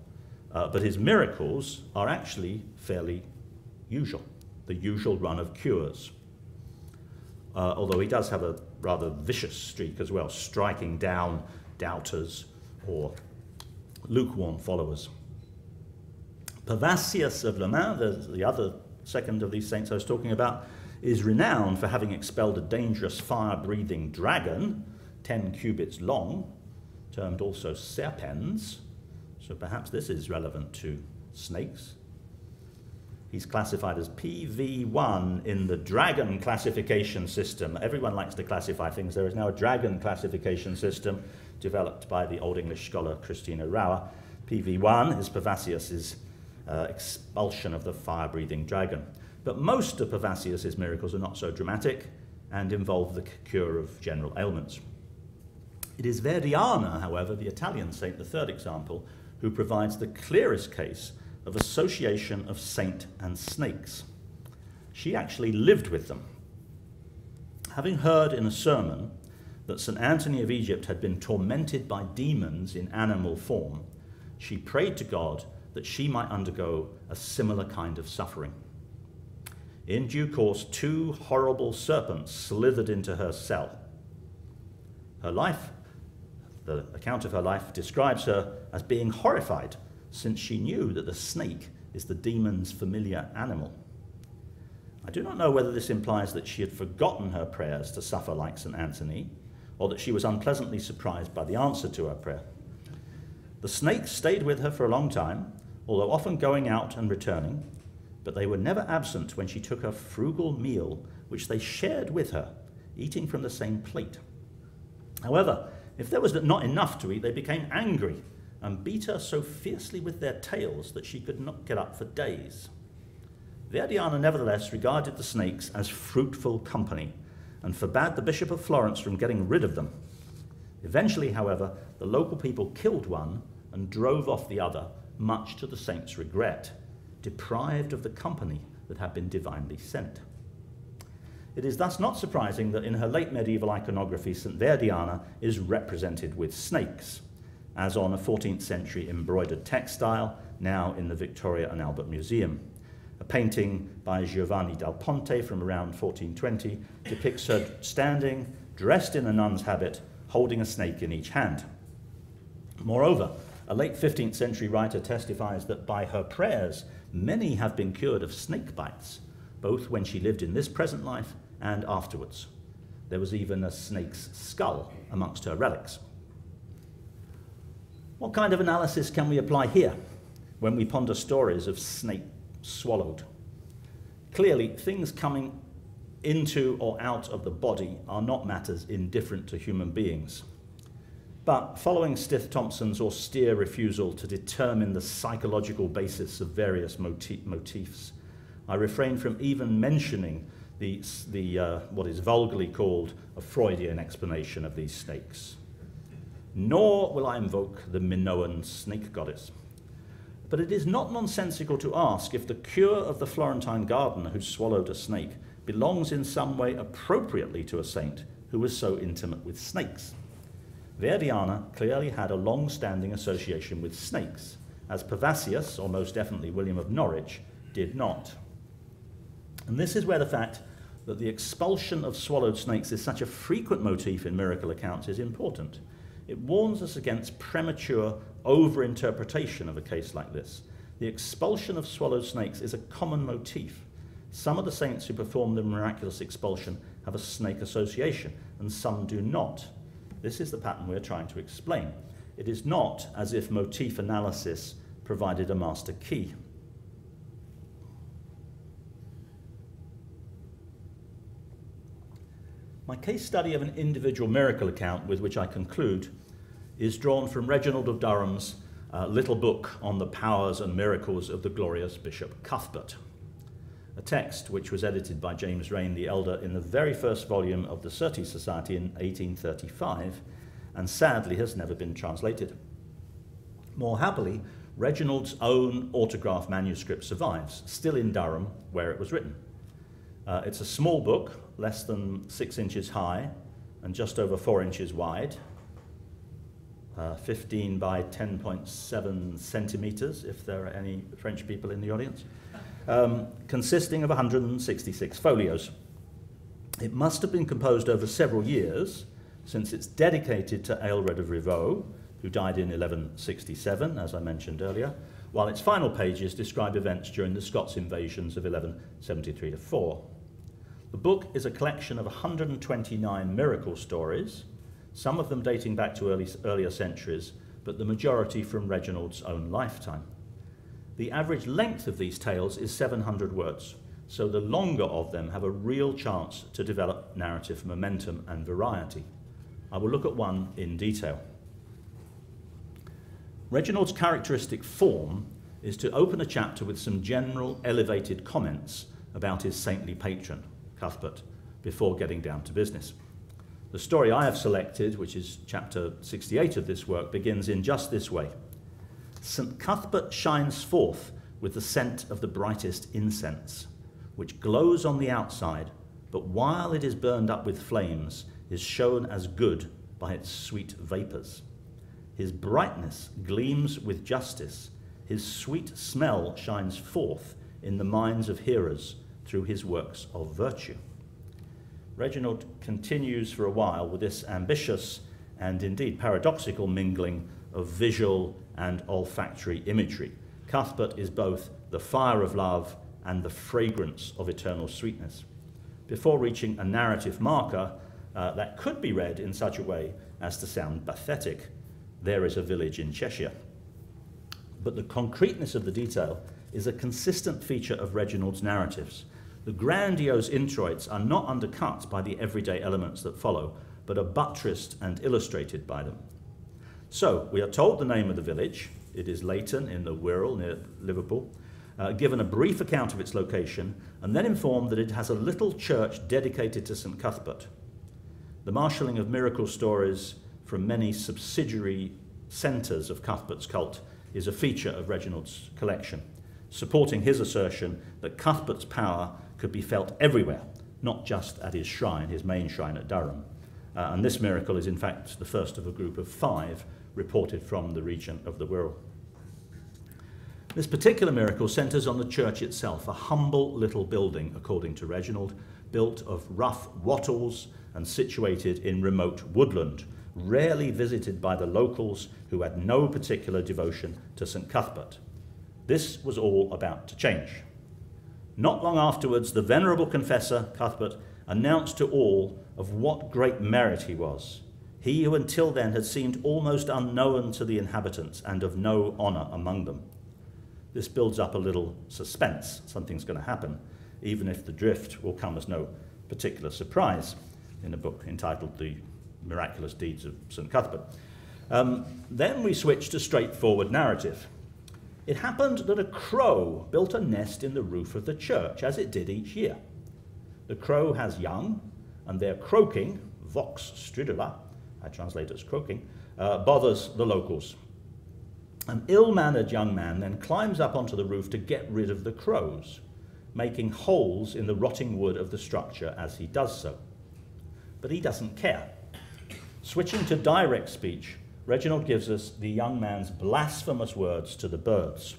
Uh, but his miracles are actually fairly usual, the usual run of cures. Uh, although he does have a rather vicious streak as well, striking down doubters or lukewarm followers. Pavasius of Le Mans, the, the other second of these saints I was talking about, is renowned for having expelled a dangerous fire breathing dragon, 10 cubits long, termed also serpens. So perhaps this is relevant to snakes. He's classified as PV1 in the dragon classification system. Everyone likes to classify things. There is now a dragon classification system developed by the Old English scholar Christina Rauer. PV1 is Pavasius's uh, expulsion of the fire breathing dragon. But most of Pavasius's miracles are not so dramatic and involve the cure of general ailments. It is Verdiana, however, the Italian saint, the third example, who provides the clearest case of association of saint and snakes. She actually lived with them. Having heard in a sermon that St. Anthony of Egypt had been tormented by demons in animal form, she prayed to God that she might undergo a similar kind of suffering. In due course, two horrible serpents slithered into her cell. Her life the account of her life describes her as being horrified since she knew that the snake is the demon's familiar animal. I do not know whether this implies that she had forgotten her prayers to suffer like St. Anthony, or that she was unpleasantly surprised by the answer to her prayer. The snakes stayed with her for a long time, although often going out and returning, but they were never absent when she took her frugal meal, which they shared with her, eating from the same plate. However, if there was not enough to eat, they became angry and beat her so fiercely with their tails that she could not get up for days. Verdiana nevertheless regarded the snakes as fruitful company and forbade the Bishop of Florence from getting rid of them. Eventually, however, the local people killed one and drove off the other, much to the saint's regret, deprived of the company that had been divinely sent. It is thus not surprising that in her late medieval iconography, St. Verdiana is represented with snakes, as on a 14th century embroidered textile, now in the Victoria and Albert Museum. A painting by Giovanni dal Ponte from around 1420 depicts her standing, dressed in a nun's habit, holding a snake in each hand. Moreover, a late 15th century writer testifies that by her prayers, many have been cured of snake bites, both when she lived in this present life and afterwards. There was even a snake's skull amongst her relics. What kind of analysis can we apply here when we ponder stories of snake swallowed? Clearly, things coming into or out of the body are not matters indifferent to human beings. But following Stith Thompson's austere refusal to determine the psychological basis of various motifs, I refrain from even mentioning the, the, uh, what is vulgarly called a Freudian explanation of these snakes. Nor will I invoke the Minoan snake goddess. But it is not nonsensical to ask if the cure of the Florentine gardener who swallowed a snake belongs in some way appropriately to a saint who was so intimate with snakes. Verdiana clearly had a long standing association with snakes, as Pavasius, or most definitely William of Norwich, did not. And this is where the fact that the expulsion of swallowed snakes is such a frequent motif in miracle accounts is important. It warns us against premature overinterpretation of a case like this. The expulsion of swallowed snakes is a common motif. Some of the saints who perform the miraculous expulsion have a snake association, and some do not. This is the pattern we're trying to explain. It is not as if motif analysis provided a master key. My case study of an individual miracle account with which I conclude is drawn from Reginald of Durham's uh, little book on the powers and miracles of the glorious Bishop Cuthbert a text which was edited by James Raine the Elder in the very first volume of the Surtees Society in 1835, and sadly has never been translated. More happily, Reginald's own autograph manuscript survives, still in Durham, where it was written. Uh, it's a small book, less than six inches high and just over four inches wide, uh, 15 by 10.7 centimeters, if there are any French people in the audience um, consisting of 166 folios. It must have been composed over several years, since it's dedicated to Aelred of Rievaulx, who died in 1167, as I mentioned earlier, while its final pages describe events during the Scots invasions of 1173 to 4. The book is a collection of 129 miracle stories, some of them dating back to early, earlier centuries, but the majority from Reginald's own lifetime. The average length of these tales is 700 words, so the longer of them have a real chance to develop narrative momentum and variety. I will look at one in detail. Reginald's characteristic form is to open a chapter with some general elevated comments about his saintly patron, Cuthbert, before getting down to business. The story I have selected, which is chapter 68 of this work, begins in just this way. St. Cuthbert shines forth with the scent of the brightest incense, which glows on the outside, but while it is burned up with flames, is shown as good by its sweet vapours. His brightness gleams with justice, his sweet smell shines forth in the minds of hearers through his works of virtue. Reginald continues for a while with this ambitious and indeed paradoxical mingling of visual and olfactory imagery. Cuthbert is both the fire of love and the fragrance of eternal sweetness. Before reaching a narrative marker uh, that could be read in such a way as to sound pathetic, there is a village in Cheshire. But the concreteness of the detail is a consistent feature of Reginald's narratives. The grandiose introits are not undercut by the everyday elements that follow, but are buttressed and illustrated by them. So, we are told the name of the village. It is Leighton in the Wirral near Liverpool. Uh, given a brief account of its location, and then informed that it has a little church dedicated to St. Cuthbert. The marshalling of miracle stories from many subsidiary centres of Cuthbert's cult is a feature of Reginald's collection, supporting his assertion that Cuthbert's power could be felt everywhere, not just at his shrine, his main shrine at Durham. Uh, and this miracle is, in fact, the first of a group of five reported from the region of the Wirral. This particular miracle centres on the church itself, a humble little building, according to Reginald, built of rough wattles and situated in remote woodland, rarely visited by the locals who had no particular devotion to St. Cuthbert. This was all about to change. Not long afterwards, the venerable confessor, Cuthbert, announced to all of what great merit he was. He who until then had seemed almost unknown to the inhabitants and of no honour among them. This builds up a little suspense. Something's going to happen, even if the drift will come as no particular surprise in a book entitled The Miraculous Deeds of St. Cuthbert. Um, then we switch to straightforward narrative. It happened that a crow built a nest in the roof of the church, as it did each year. The crow has young, and their croaking, vox stridula, I translate as croaking, uh, bothers the locals. An ill mannered young man then climbs up onto the roof to get rid of the crows, making holes in the rotting wood of the structure as he does so. But he doesn't care. Switching to direct speech, Reginald gives us the young man's blasphemous words to the birds.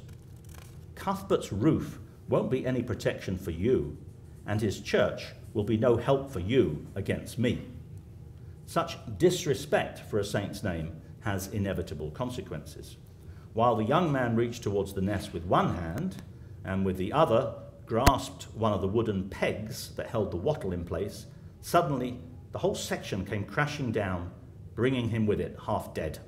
Cuthbert's roof won't be any protection for you, and his church will be no help for you against me. Such disrespect for a saint's name has inevitable consequences. While the young man reached towards the nest with one hand, and with the other grasped one of the wooden pegs that held the wattle in place, suddenly the whole section came crashing down bringing him with it half dead.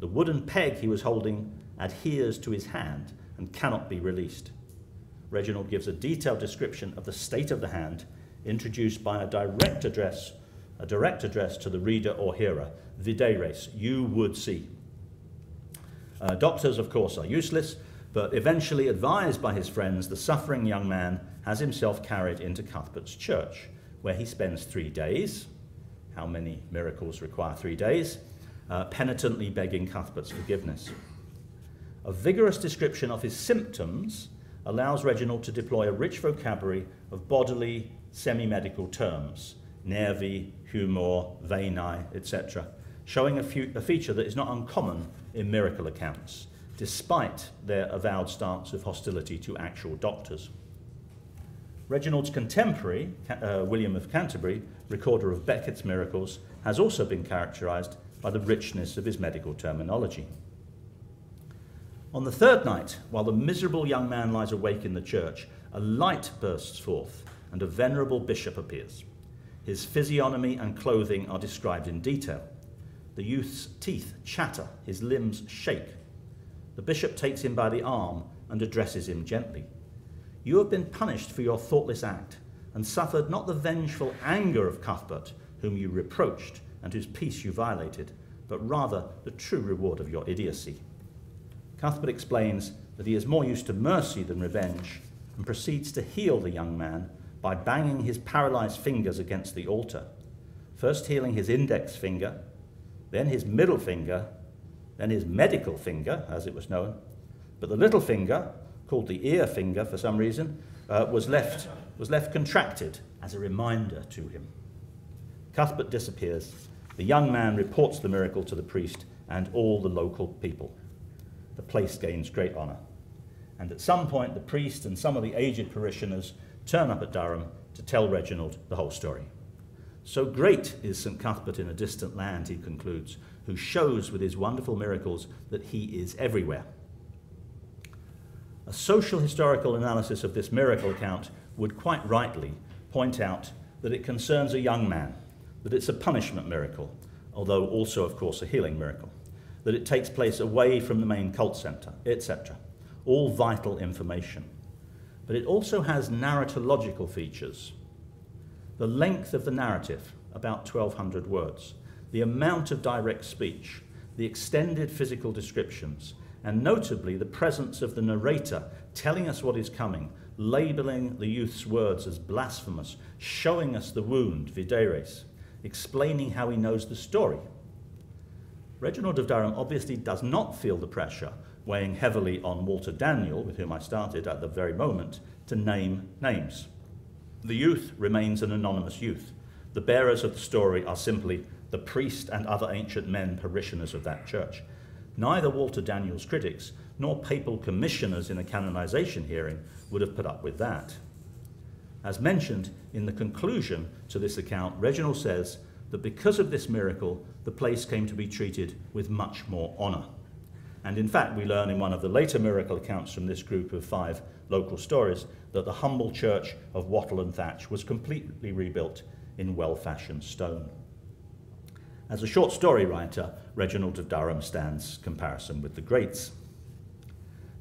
The wooden peg he was holding adheres to his hand and cannot be released. Reginald gives a detailed description of the state of the hand, introduced by a direct address, a direct address to the reader or hearer. Videres, you would see. Uh, doctors, of course, are useless, but eventually advised by his friends, the suffering young man has himself carried into Cuthbert's church, where he spends three days, how many miracles require three days, uh, penitently begging Cuthbert's forgiveness. A vigorous description of his symptoms allows Reginald to deploy a rich vocabulary of bodily, semi medical terms nervi, humor, venae, etc., showing a, a feature that is not uncommon in miracle accounts, despite their avowed stance of hostility to actual doctors. Reginald's contemporary, uh, William of Canterbury, recorder of Becket's miracles, has also been characterized by the richness of his medical terminology. On the third night, while the miserable young man lies awake in the church, a light bursts forth and a venerable bishop appears. His physiognomy and clothing are described in detail. The youth's teeth chatter, his limbs shake. The bishop takes him by the arm and addresses him gently. You have been punished for your thoughtless act, and suffered not the vengeful anger of Cuthbert, whom you reproached, and whose peace you violated, but rather the true reward of your idiocy. Cuthbert explains that he is more used to mercy than revenge, and proceeds to heal the young man by banging his paralyzed fingers against the altar, first healing his index finger, then his middle finger, then his medical finger, as it was known, but the little finger, called the ear finger for some reason, uh, was, left, was left contracted as a reminder to him. Cuthbert disappears. The young man reports the miracle to the priest and all the local people. The place gains great honour. And at some point, the priest and some of the aged parishioners turn up at Durham to tell Reginald the whole story. So great is St. Cuthbert in a distant land, he concludes, who shows with his wonderful miracles that he is everywhere. A social historical analysis of this miracle account would quite rightly point out that it concerns a young man, that it's a punishment miracle, although also, of course, a healing miracle, that it takes place away from the main cult centre, etc. All vital information. But it also has narratological features. The length of the narrative, about 1,200 words, the amount of direct speech, the extended physical descriptions, and notably the presence of the narrator telling us what is coming, labeling the youth's words as blasphemous, showing us the wound, videres, explaining how he knows the story. Reginald of Durham obviously does not feel the pressure weighing heavily on Walter Daniel, with whom I started at the very moment, to name names. The youth remains an anonymous youth. The bearers of the story are simply the priest and other ancient men parishioners of that church. Neither Walter Daniel's critics nor papal commissioners in a canonization hearing would have put up with that. As mentioned in the conclusion to this account, Reginald says that because of this miracle, the place came to be treated with much more honour. And in fact, we learn in one of the later miracle accounts from this group of five local stories that the humble church of wattle and thatch was completely rebuilt in well fashioned stone. As a short story writer, Reginald of Durham stands comparison with the greats.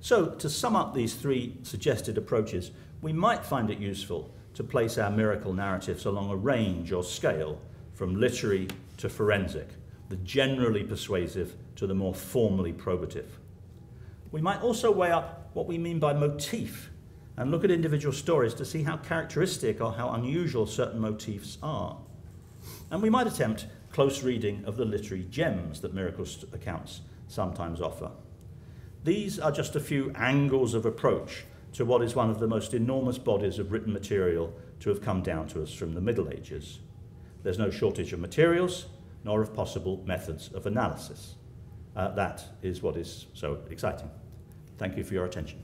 So, to sum up these three suggested approaches, we might find it useful to place our miracle narratives along a range or scale from literary to forensic, the generally persuasive to the more formally probative. We might also weigh up what we mean by motif and look at individual stories to see how characteristic or how unusual certain motifs are. And we might attempt close reading of the literary gems that miracle accounts sometimes offer. These are just a few angles of approach to what is one of the most enormous bodies of written material to have come down to us from the Middle Ages. There's no shortage of materials, nor of possible methods of analysis. Uh, that is what is so exciting. Thank you for your attention.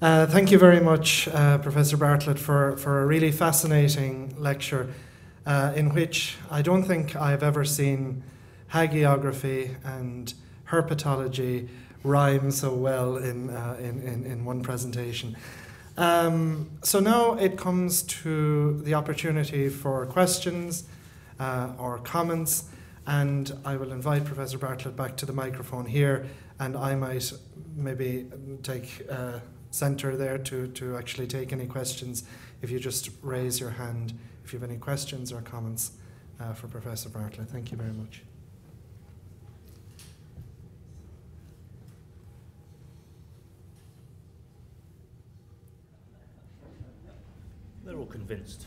Uh, thank you very much, uh, Professor Bartlett, for, for a really fascinating lecture uh, in which I don't think I've ever seen hagiography and herpetology rhyme so well in, uh, in, in, in, one presentation. Um, so now it comes to the opportunity for questions uh, or comments, and I will invite Professor Bartlett back to the microphone here, and I might maybe take centre there to, to actually take any questions. If you just raise your hand if you have any questions or comments uh, for Professor Bartlett. Thank you very much. They're all convinced.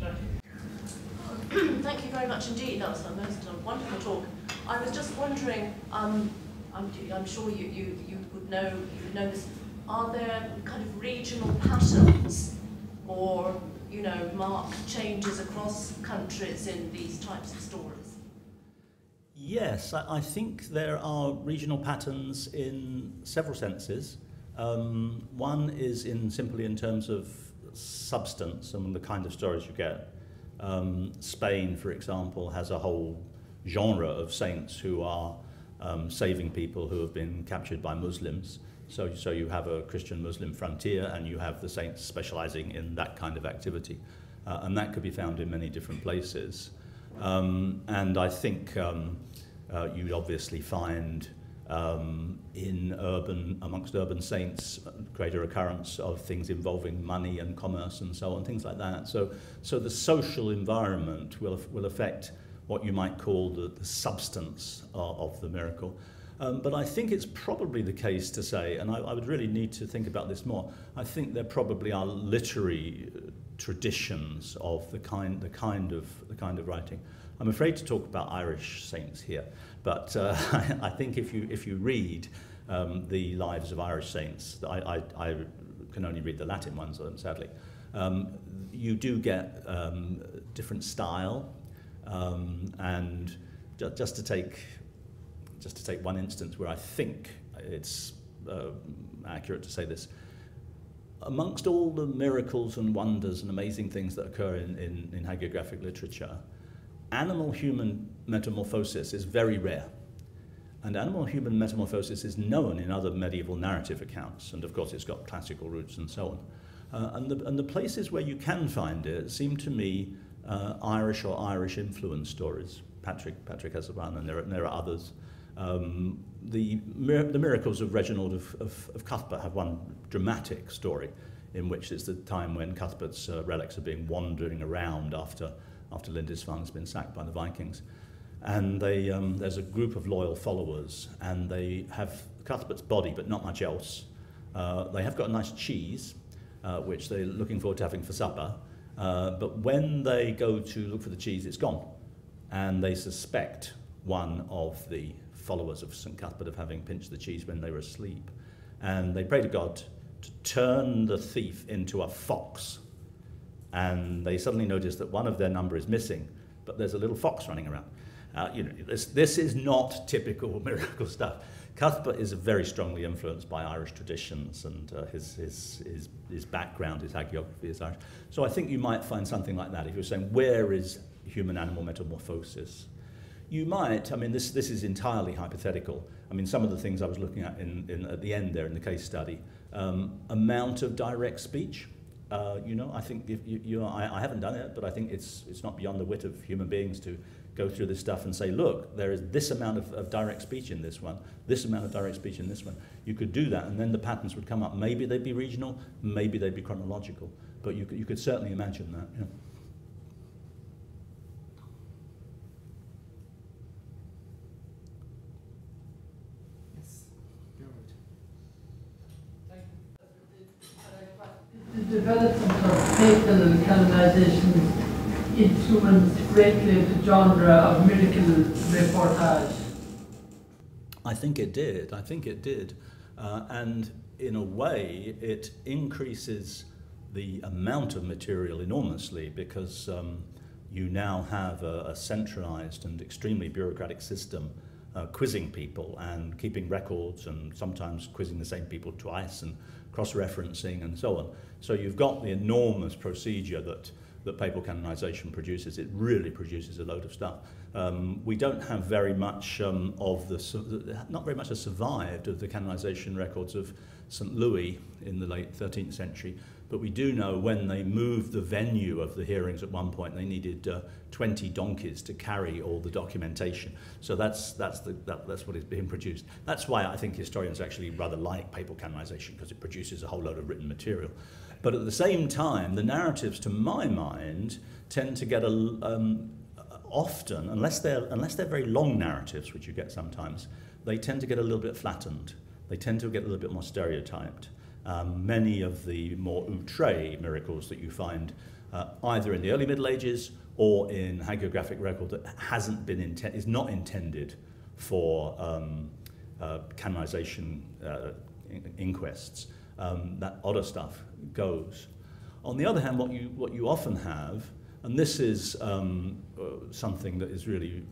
Thank you very much indeed. That was a most uh, wonderful talk. I was just wondering, um, I'm, I'm, sure you, you, you would know you would know this. Are there kind of regional patterns or you know marked changes across countries in these types of stories? Yes, I, I think there are regional patterns in several senses. Um, one is in simply in terms of substance and the kind of stories you get. Um, Spain, for example, has a whole genre of saints who are um, saving people who have been captured by Muslims. So, so you have a Christian Muslim frontier and you have the saints specializing in that kind of activity. Uh, and that could be found in many different places. Um, and I think um, uh, you'd obviously find um, in urban, amongst urban saints, greater occurrence of things involving money and commerce and so on, things like that. So, so the social environment will, will affect what you might call the, the substance of, of the miracle. Um, but I think it's probably the case to say, and I, I would really need to think about this more, I think there probably are literary uh, traditions of the kind, the kind, of, the kind of writing. I'm afraid to talk about Irish saints here, but uh, I think if you, if you read um, the lives of Irish saints, I, I, I can only read the Latin ones, sadly, um, you do get um, different style, um, and ju just to take just to take one instance where I think it's uh, accurate to say this, amongst all the miracles and wonders and amazing things that occur in, in, in hagiographic literature, animal-human metamorphosis is very rare. And animal-human metamorphosis is known in other medieval narrative accounts, and of course it's got classical roots and so on. Uh, and, the, and the places where you can find it seem to me uh, Irish or Irish influence stories. Patrick, Patrick has one, and there are, there are others. Um, the, the miracles of Reginald of, of, of Cuthbert have one dramatic story in which it's the time when Cuthbert's uh, relics are being wandering around after, after Lindisfarne's been sacked by the Vikings. And they, um, there's a group of loyal followers, and they have Cuthbert's body, but not much else. Uh, they have got a nice cheese, uh, which they're looking forward to having for supper. Uh, but when they go to look for the cheese, it's gone. And they suspect one of the followers of St. Cuthbert of having pinched the cheese when they were asleep. And they pray to God to turn the thief into a fox. And they suddenly notice that one of their number is missing, but there's a little fox running around. Uh, you know, this, this is not typical miracle stuff. Cuthbert is very strongly influenced by Irish traditions, and uh, his, his, his, his background, his hagiography is Irish. So I think you might find something like that if you're saying, where is human animal metamorphosis? You might, I mean, this, this is entirely hypothetical. I mean, some of the things I was looking at in, in, at the end there in the case study, um, amount of direct speech. Uh, you know, I think if you, you know, I, I haven't done it, but I think it's, it's not beyond the wit of human beings to go through this stuff and say, look, there is this amount of, of direct speech in this one, this amount of direct speech in this one. You could do that, and then the patterns would come up. Maybe they'd be regional, maybe they'd be chronological, but you could, you could certainly imagine that. Development of papal canonization influenced greatly the genre of miracle reportage? I think it did. I think it did. Uh, and in a way, it increases the amount of material enormously because um, you now have a, a, centralized and extremely bureaucratic system uh, quizzing people and keeping records and sometimes quizzing the same people twice and cross-referencing and so on. So you've got the enormous procedure that that papal canonization produces. It really produces a load of stuff. Um, we don't have very much um, of the, not very much has survived of the canonization records of St. Louis in the late 13th century, but we do know when they moved the venue of the hearings at one point, they needed uh, 20 donkeys to carry all the documentation. So that's, that's, the, that, that's what is being produced. That's why I think historians actually rather like papal canonization, because it produces a whole load of written material. But at the same time, the narratives, to my mind, tend to get a, um, often, unless they're, unless they're very long narratives, which you get sometimes, they tend to get a little bit flattened. They tend to get a little bit more stereotyped. Um, many of the more outre miracles that you find uh, either in the early Middle Ages or in hagiographic record that hasn't been inten- is not intended for um, uh, canonization uh, in- inquests. Um, that odder stuff goes. On the other hand, what you, what you often have, and this is um, uh, something that is really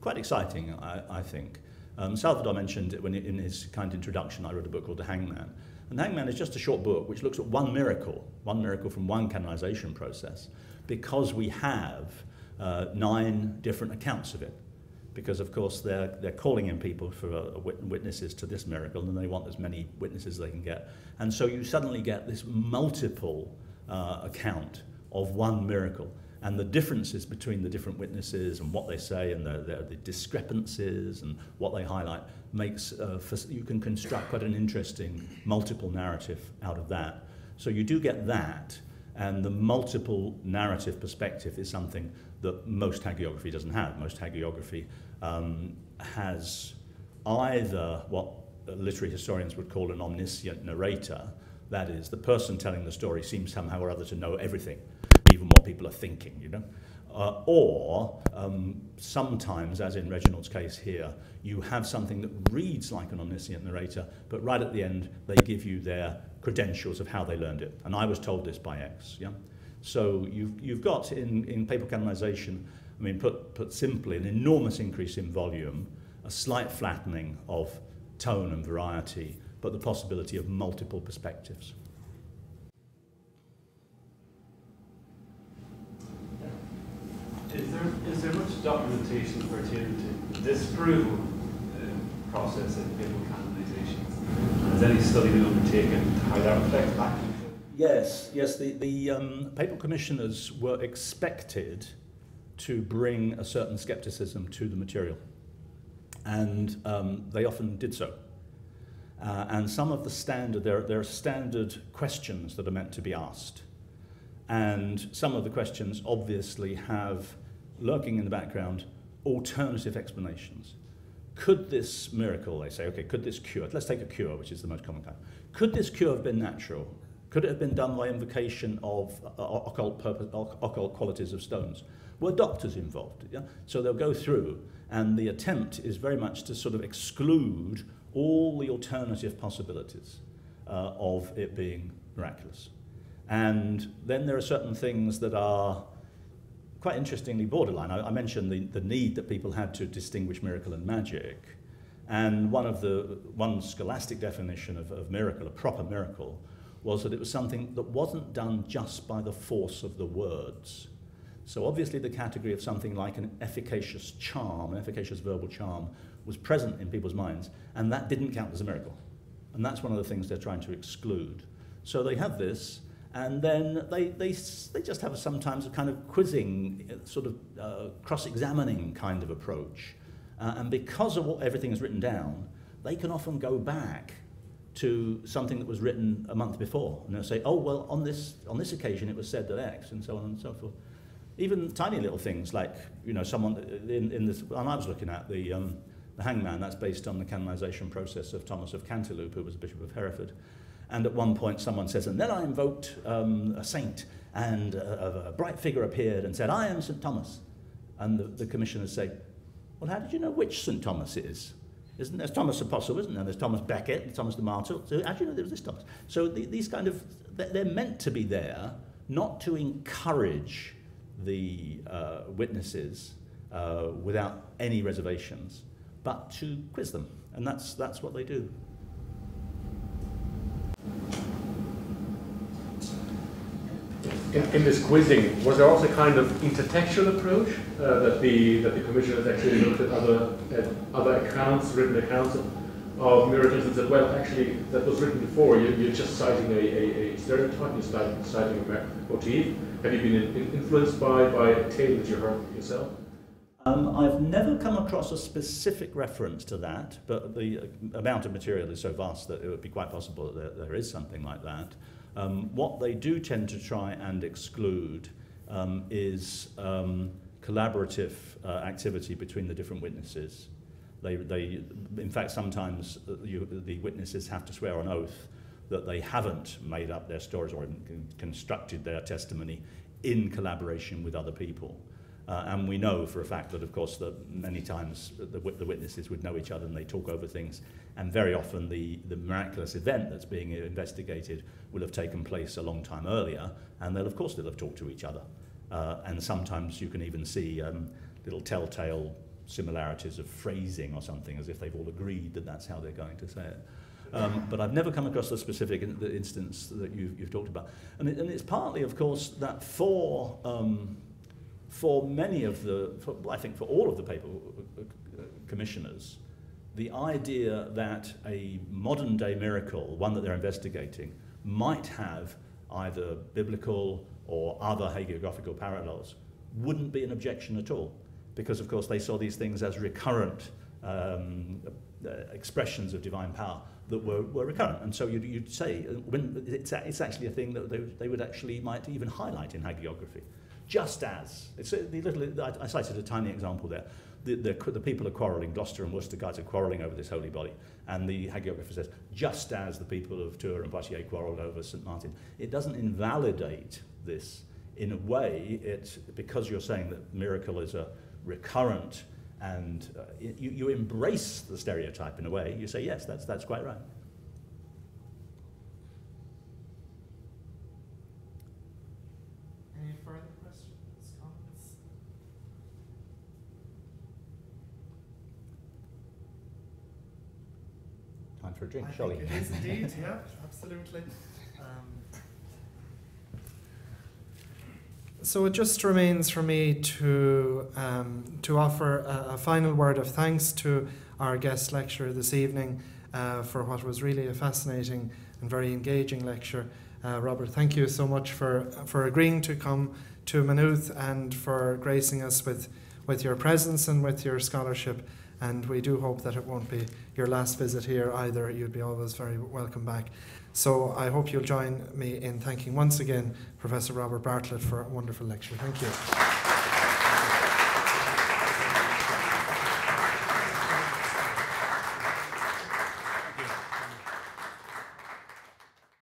quite exciting, I, I think. Um, Salvador mentioned it when in his kind introduction, I wrote a book called The Hangman. And The Hangman is just a short book which looks at one miracle, one miracle from one canonization process, because we have uh, nine different accounts of it because of course they're, they're calling in people for uh, witnesses to this miracle and they want as many witnesses as they can get. And so you suddenly get this multiple uh, account of one miracle. And the differences between the different witnesses and what they say and the, the, the discrepancies and what they highlight makes, uh, for, you can construct quite an interesting multiple narrative out of that. So you do get that, and the multiple narrative perspective is something that most hagiography doesn't have. Most hagiography um, has either what literary historians would call an omniscient narrator, that is, the person telling the story seems somehow or other to know everything, even what people are thinking, you know, Uh, or um, sometimes, as in Reginald's case here, you have something that reads like an omniscient narrator, but right at the end they give you their credentials of how they learned it. And I was told this by X. Yeah? So you've, you've got in, in papal canonization, I mean, put, put simply, an enormous increase in volume, a slight flattening of tone and variety, but the possibility of multiple perspectives. Is there, is there much documentation pertaining to the disapproval um, process in papal canonizations? Has any study been undertaken how that reflects back? Yes, yes. The, the um, papal commissioners were expected to bring a certain skepticism to the material, and um, they often did so. Uh, and some of the standard, there, there are standard questions that are meant to be asked. And some of the questions obviously have lurking in the background alternative explanations. Could this miracle, they say, okay, could this cure, let's take a cure, which is the most common kind. Could this cure have been natural? Could it have been done by invocation of uh, occult, purpose, occult qualities of stones? Were doctors involved? Yeah? So they'll go through, and the attempt is very much to sort of exclude all the alternative possibilities uh, of it being miraculous. And then there are certain things that are quite interestingly borderline. I, I mentioned the, the need that people had to distinguish miracle and magic. And one of the one scholastic definition of, of miracle, a proper miracle, was that it was something that wasn't done just by the force of the words. So obviously the category of something like an efficacious charm, an efficacious verbal charm, was present in people's minds, and that didn't count as a miracle. And that's one of the things they're trying to exclude. So they have this, and then they, they, they just have sometimes a kind of quizzing, sort of uh, cross-examining kind of approach. Uh, and because of what everything is written down, they can often go back to something that was written a month before. And they'll say, oh, well, on this, on this occasion it was said that X, and so on and so forth. Even tiny little things like, you know, someone in, in this, and I was looking at the, um, the hangman, that's based on the canonization process of Thomas of Cantilupe, who was Bishop of Hereford. And at one point, someone says, and then I invoked um, a saint, and a, a, bright figure appeared and said, I am St. Thomas. And the, the commissioners say, Well, how did you know which St. Thomas is? Isn't there Thomas Apostle, isn't there? There's Thomas Becket, Thomas the Martyr. So how do you know there was this Thomas? So the, these kind of, they're meant to be there not to encourage the uh, witnesses uh, without any reservations, but to quiz them. And that's, that's what they do. In, in, this quizzing, was there also a kind of intertextual approach uh, that the that the commission has actually looked at other at other accounts, written accounts of, of miracles, and said, well, actually, that was written before. You, you're just citing a, a, a stereotype, you're citing, citing a motif. Have you been in, influenced by by a tale that you heard yourself? Um, I've never come across a specific reference to that, but the amount of material is so vast that it would be quite possible that there, there is something like that. Um, what they do tend to try and exclude um, is um, collaborative uh, activity between the different witnesses. They, they, in fact, sometimes you, the witnesses have to swear on oath that they haven't made up their stories or constructed their testimony in collaboration with other people. Uh, and we know for a fact that, of course, that many times the, the witnesses would know each other and they talk over things. And very often the, the miraculous event that's being investigated will have taken place a long time earlier. And they'll, of course, they'll have talked to each other. Uh, and sometimes you can even see um, little telltale similarities of phrasing or something, as if they've all agreed that that's how they're going to say it. Um, but I've never come across the specific in, the instance that you've, you've talked about. And, it, and it's partly, of course, that for um, for many of the, for, I think for all of the papal commissioners, the idea that a modern day miracle, one that they're investigating, might have either biblical or other hagiographical parallels, wouldn't be an objection at all. Because, of course, they saw these things as recurrent um, uh, expressions of divine power that were, were recurrent. And so you'd, you'd say, uh, when it's, it's actually a thing that they, they would actually might even highlight in hagiography just as. It's a, the little, I, I cited a tiny example there. The, the, the people are quarrelling, Gloucester and Worcester guys are quarrelling over this holy body. And the hagiographer says, just as the people of Tours and Poitiers quarrelled over St. Martin. It doesn't invalidate this. in a way, it's because you're saying that miracle is a recurrent and uh, you, you embrace the stereotype in a way. You say, yes, that's, that's quite right. Any further questions, comments? Time for a drink, I shall think we? it is indeed, yeah, absolutely. Um, so it just remains for me to um, to offer a, a final word of thanks to our guest lecturer this evening uh, for what was really a fascinating and very engaging lecture. Uh, Robert, thank you so much for for agreeing to come to Maynooth and for gracing us with with your presence and with your scholarship. And we do hope that it won't be your last visit here either. You'd be always very welcome back. So I hope you'll join me in thanking once again Professor Robert Bartlett for a wonderful lecture. Thank you.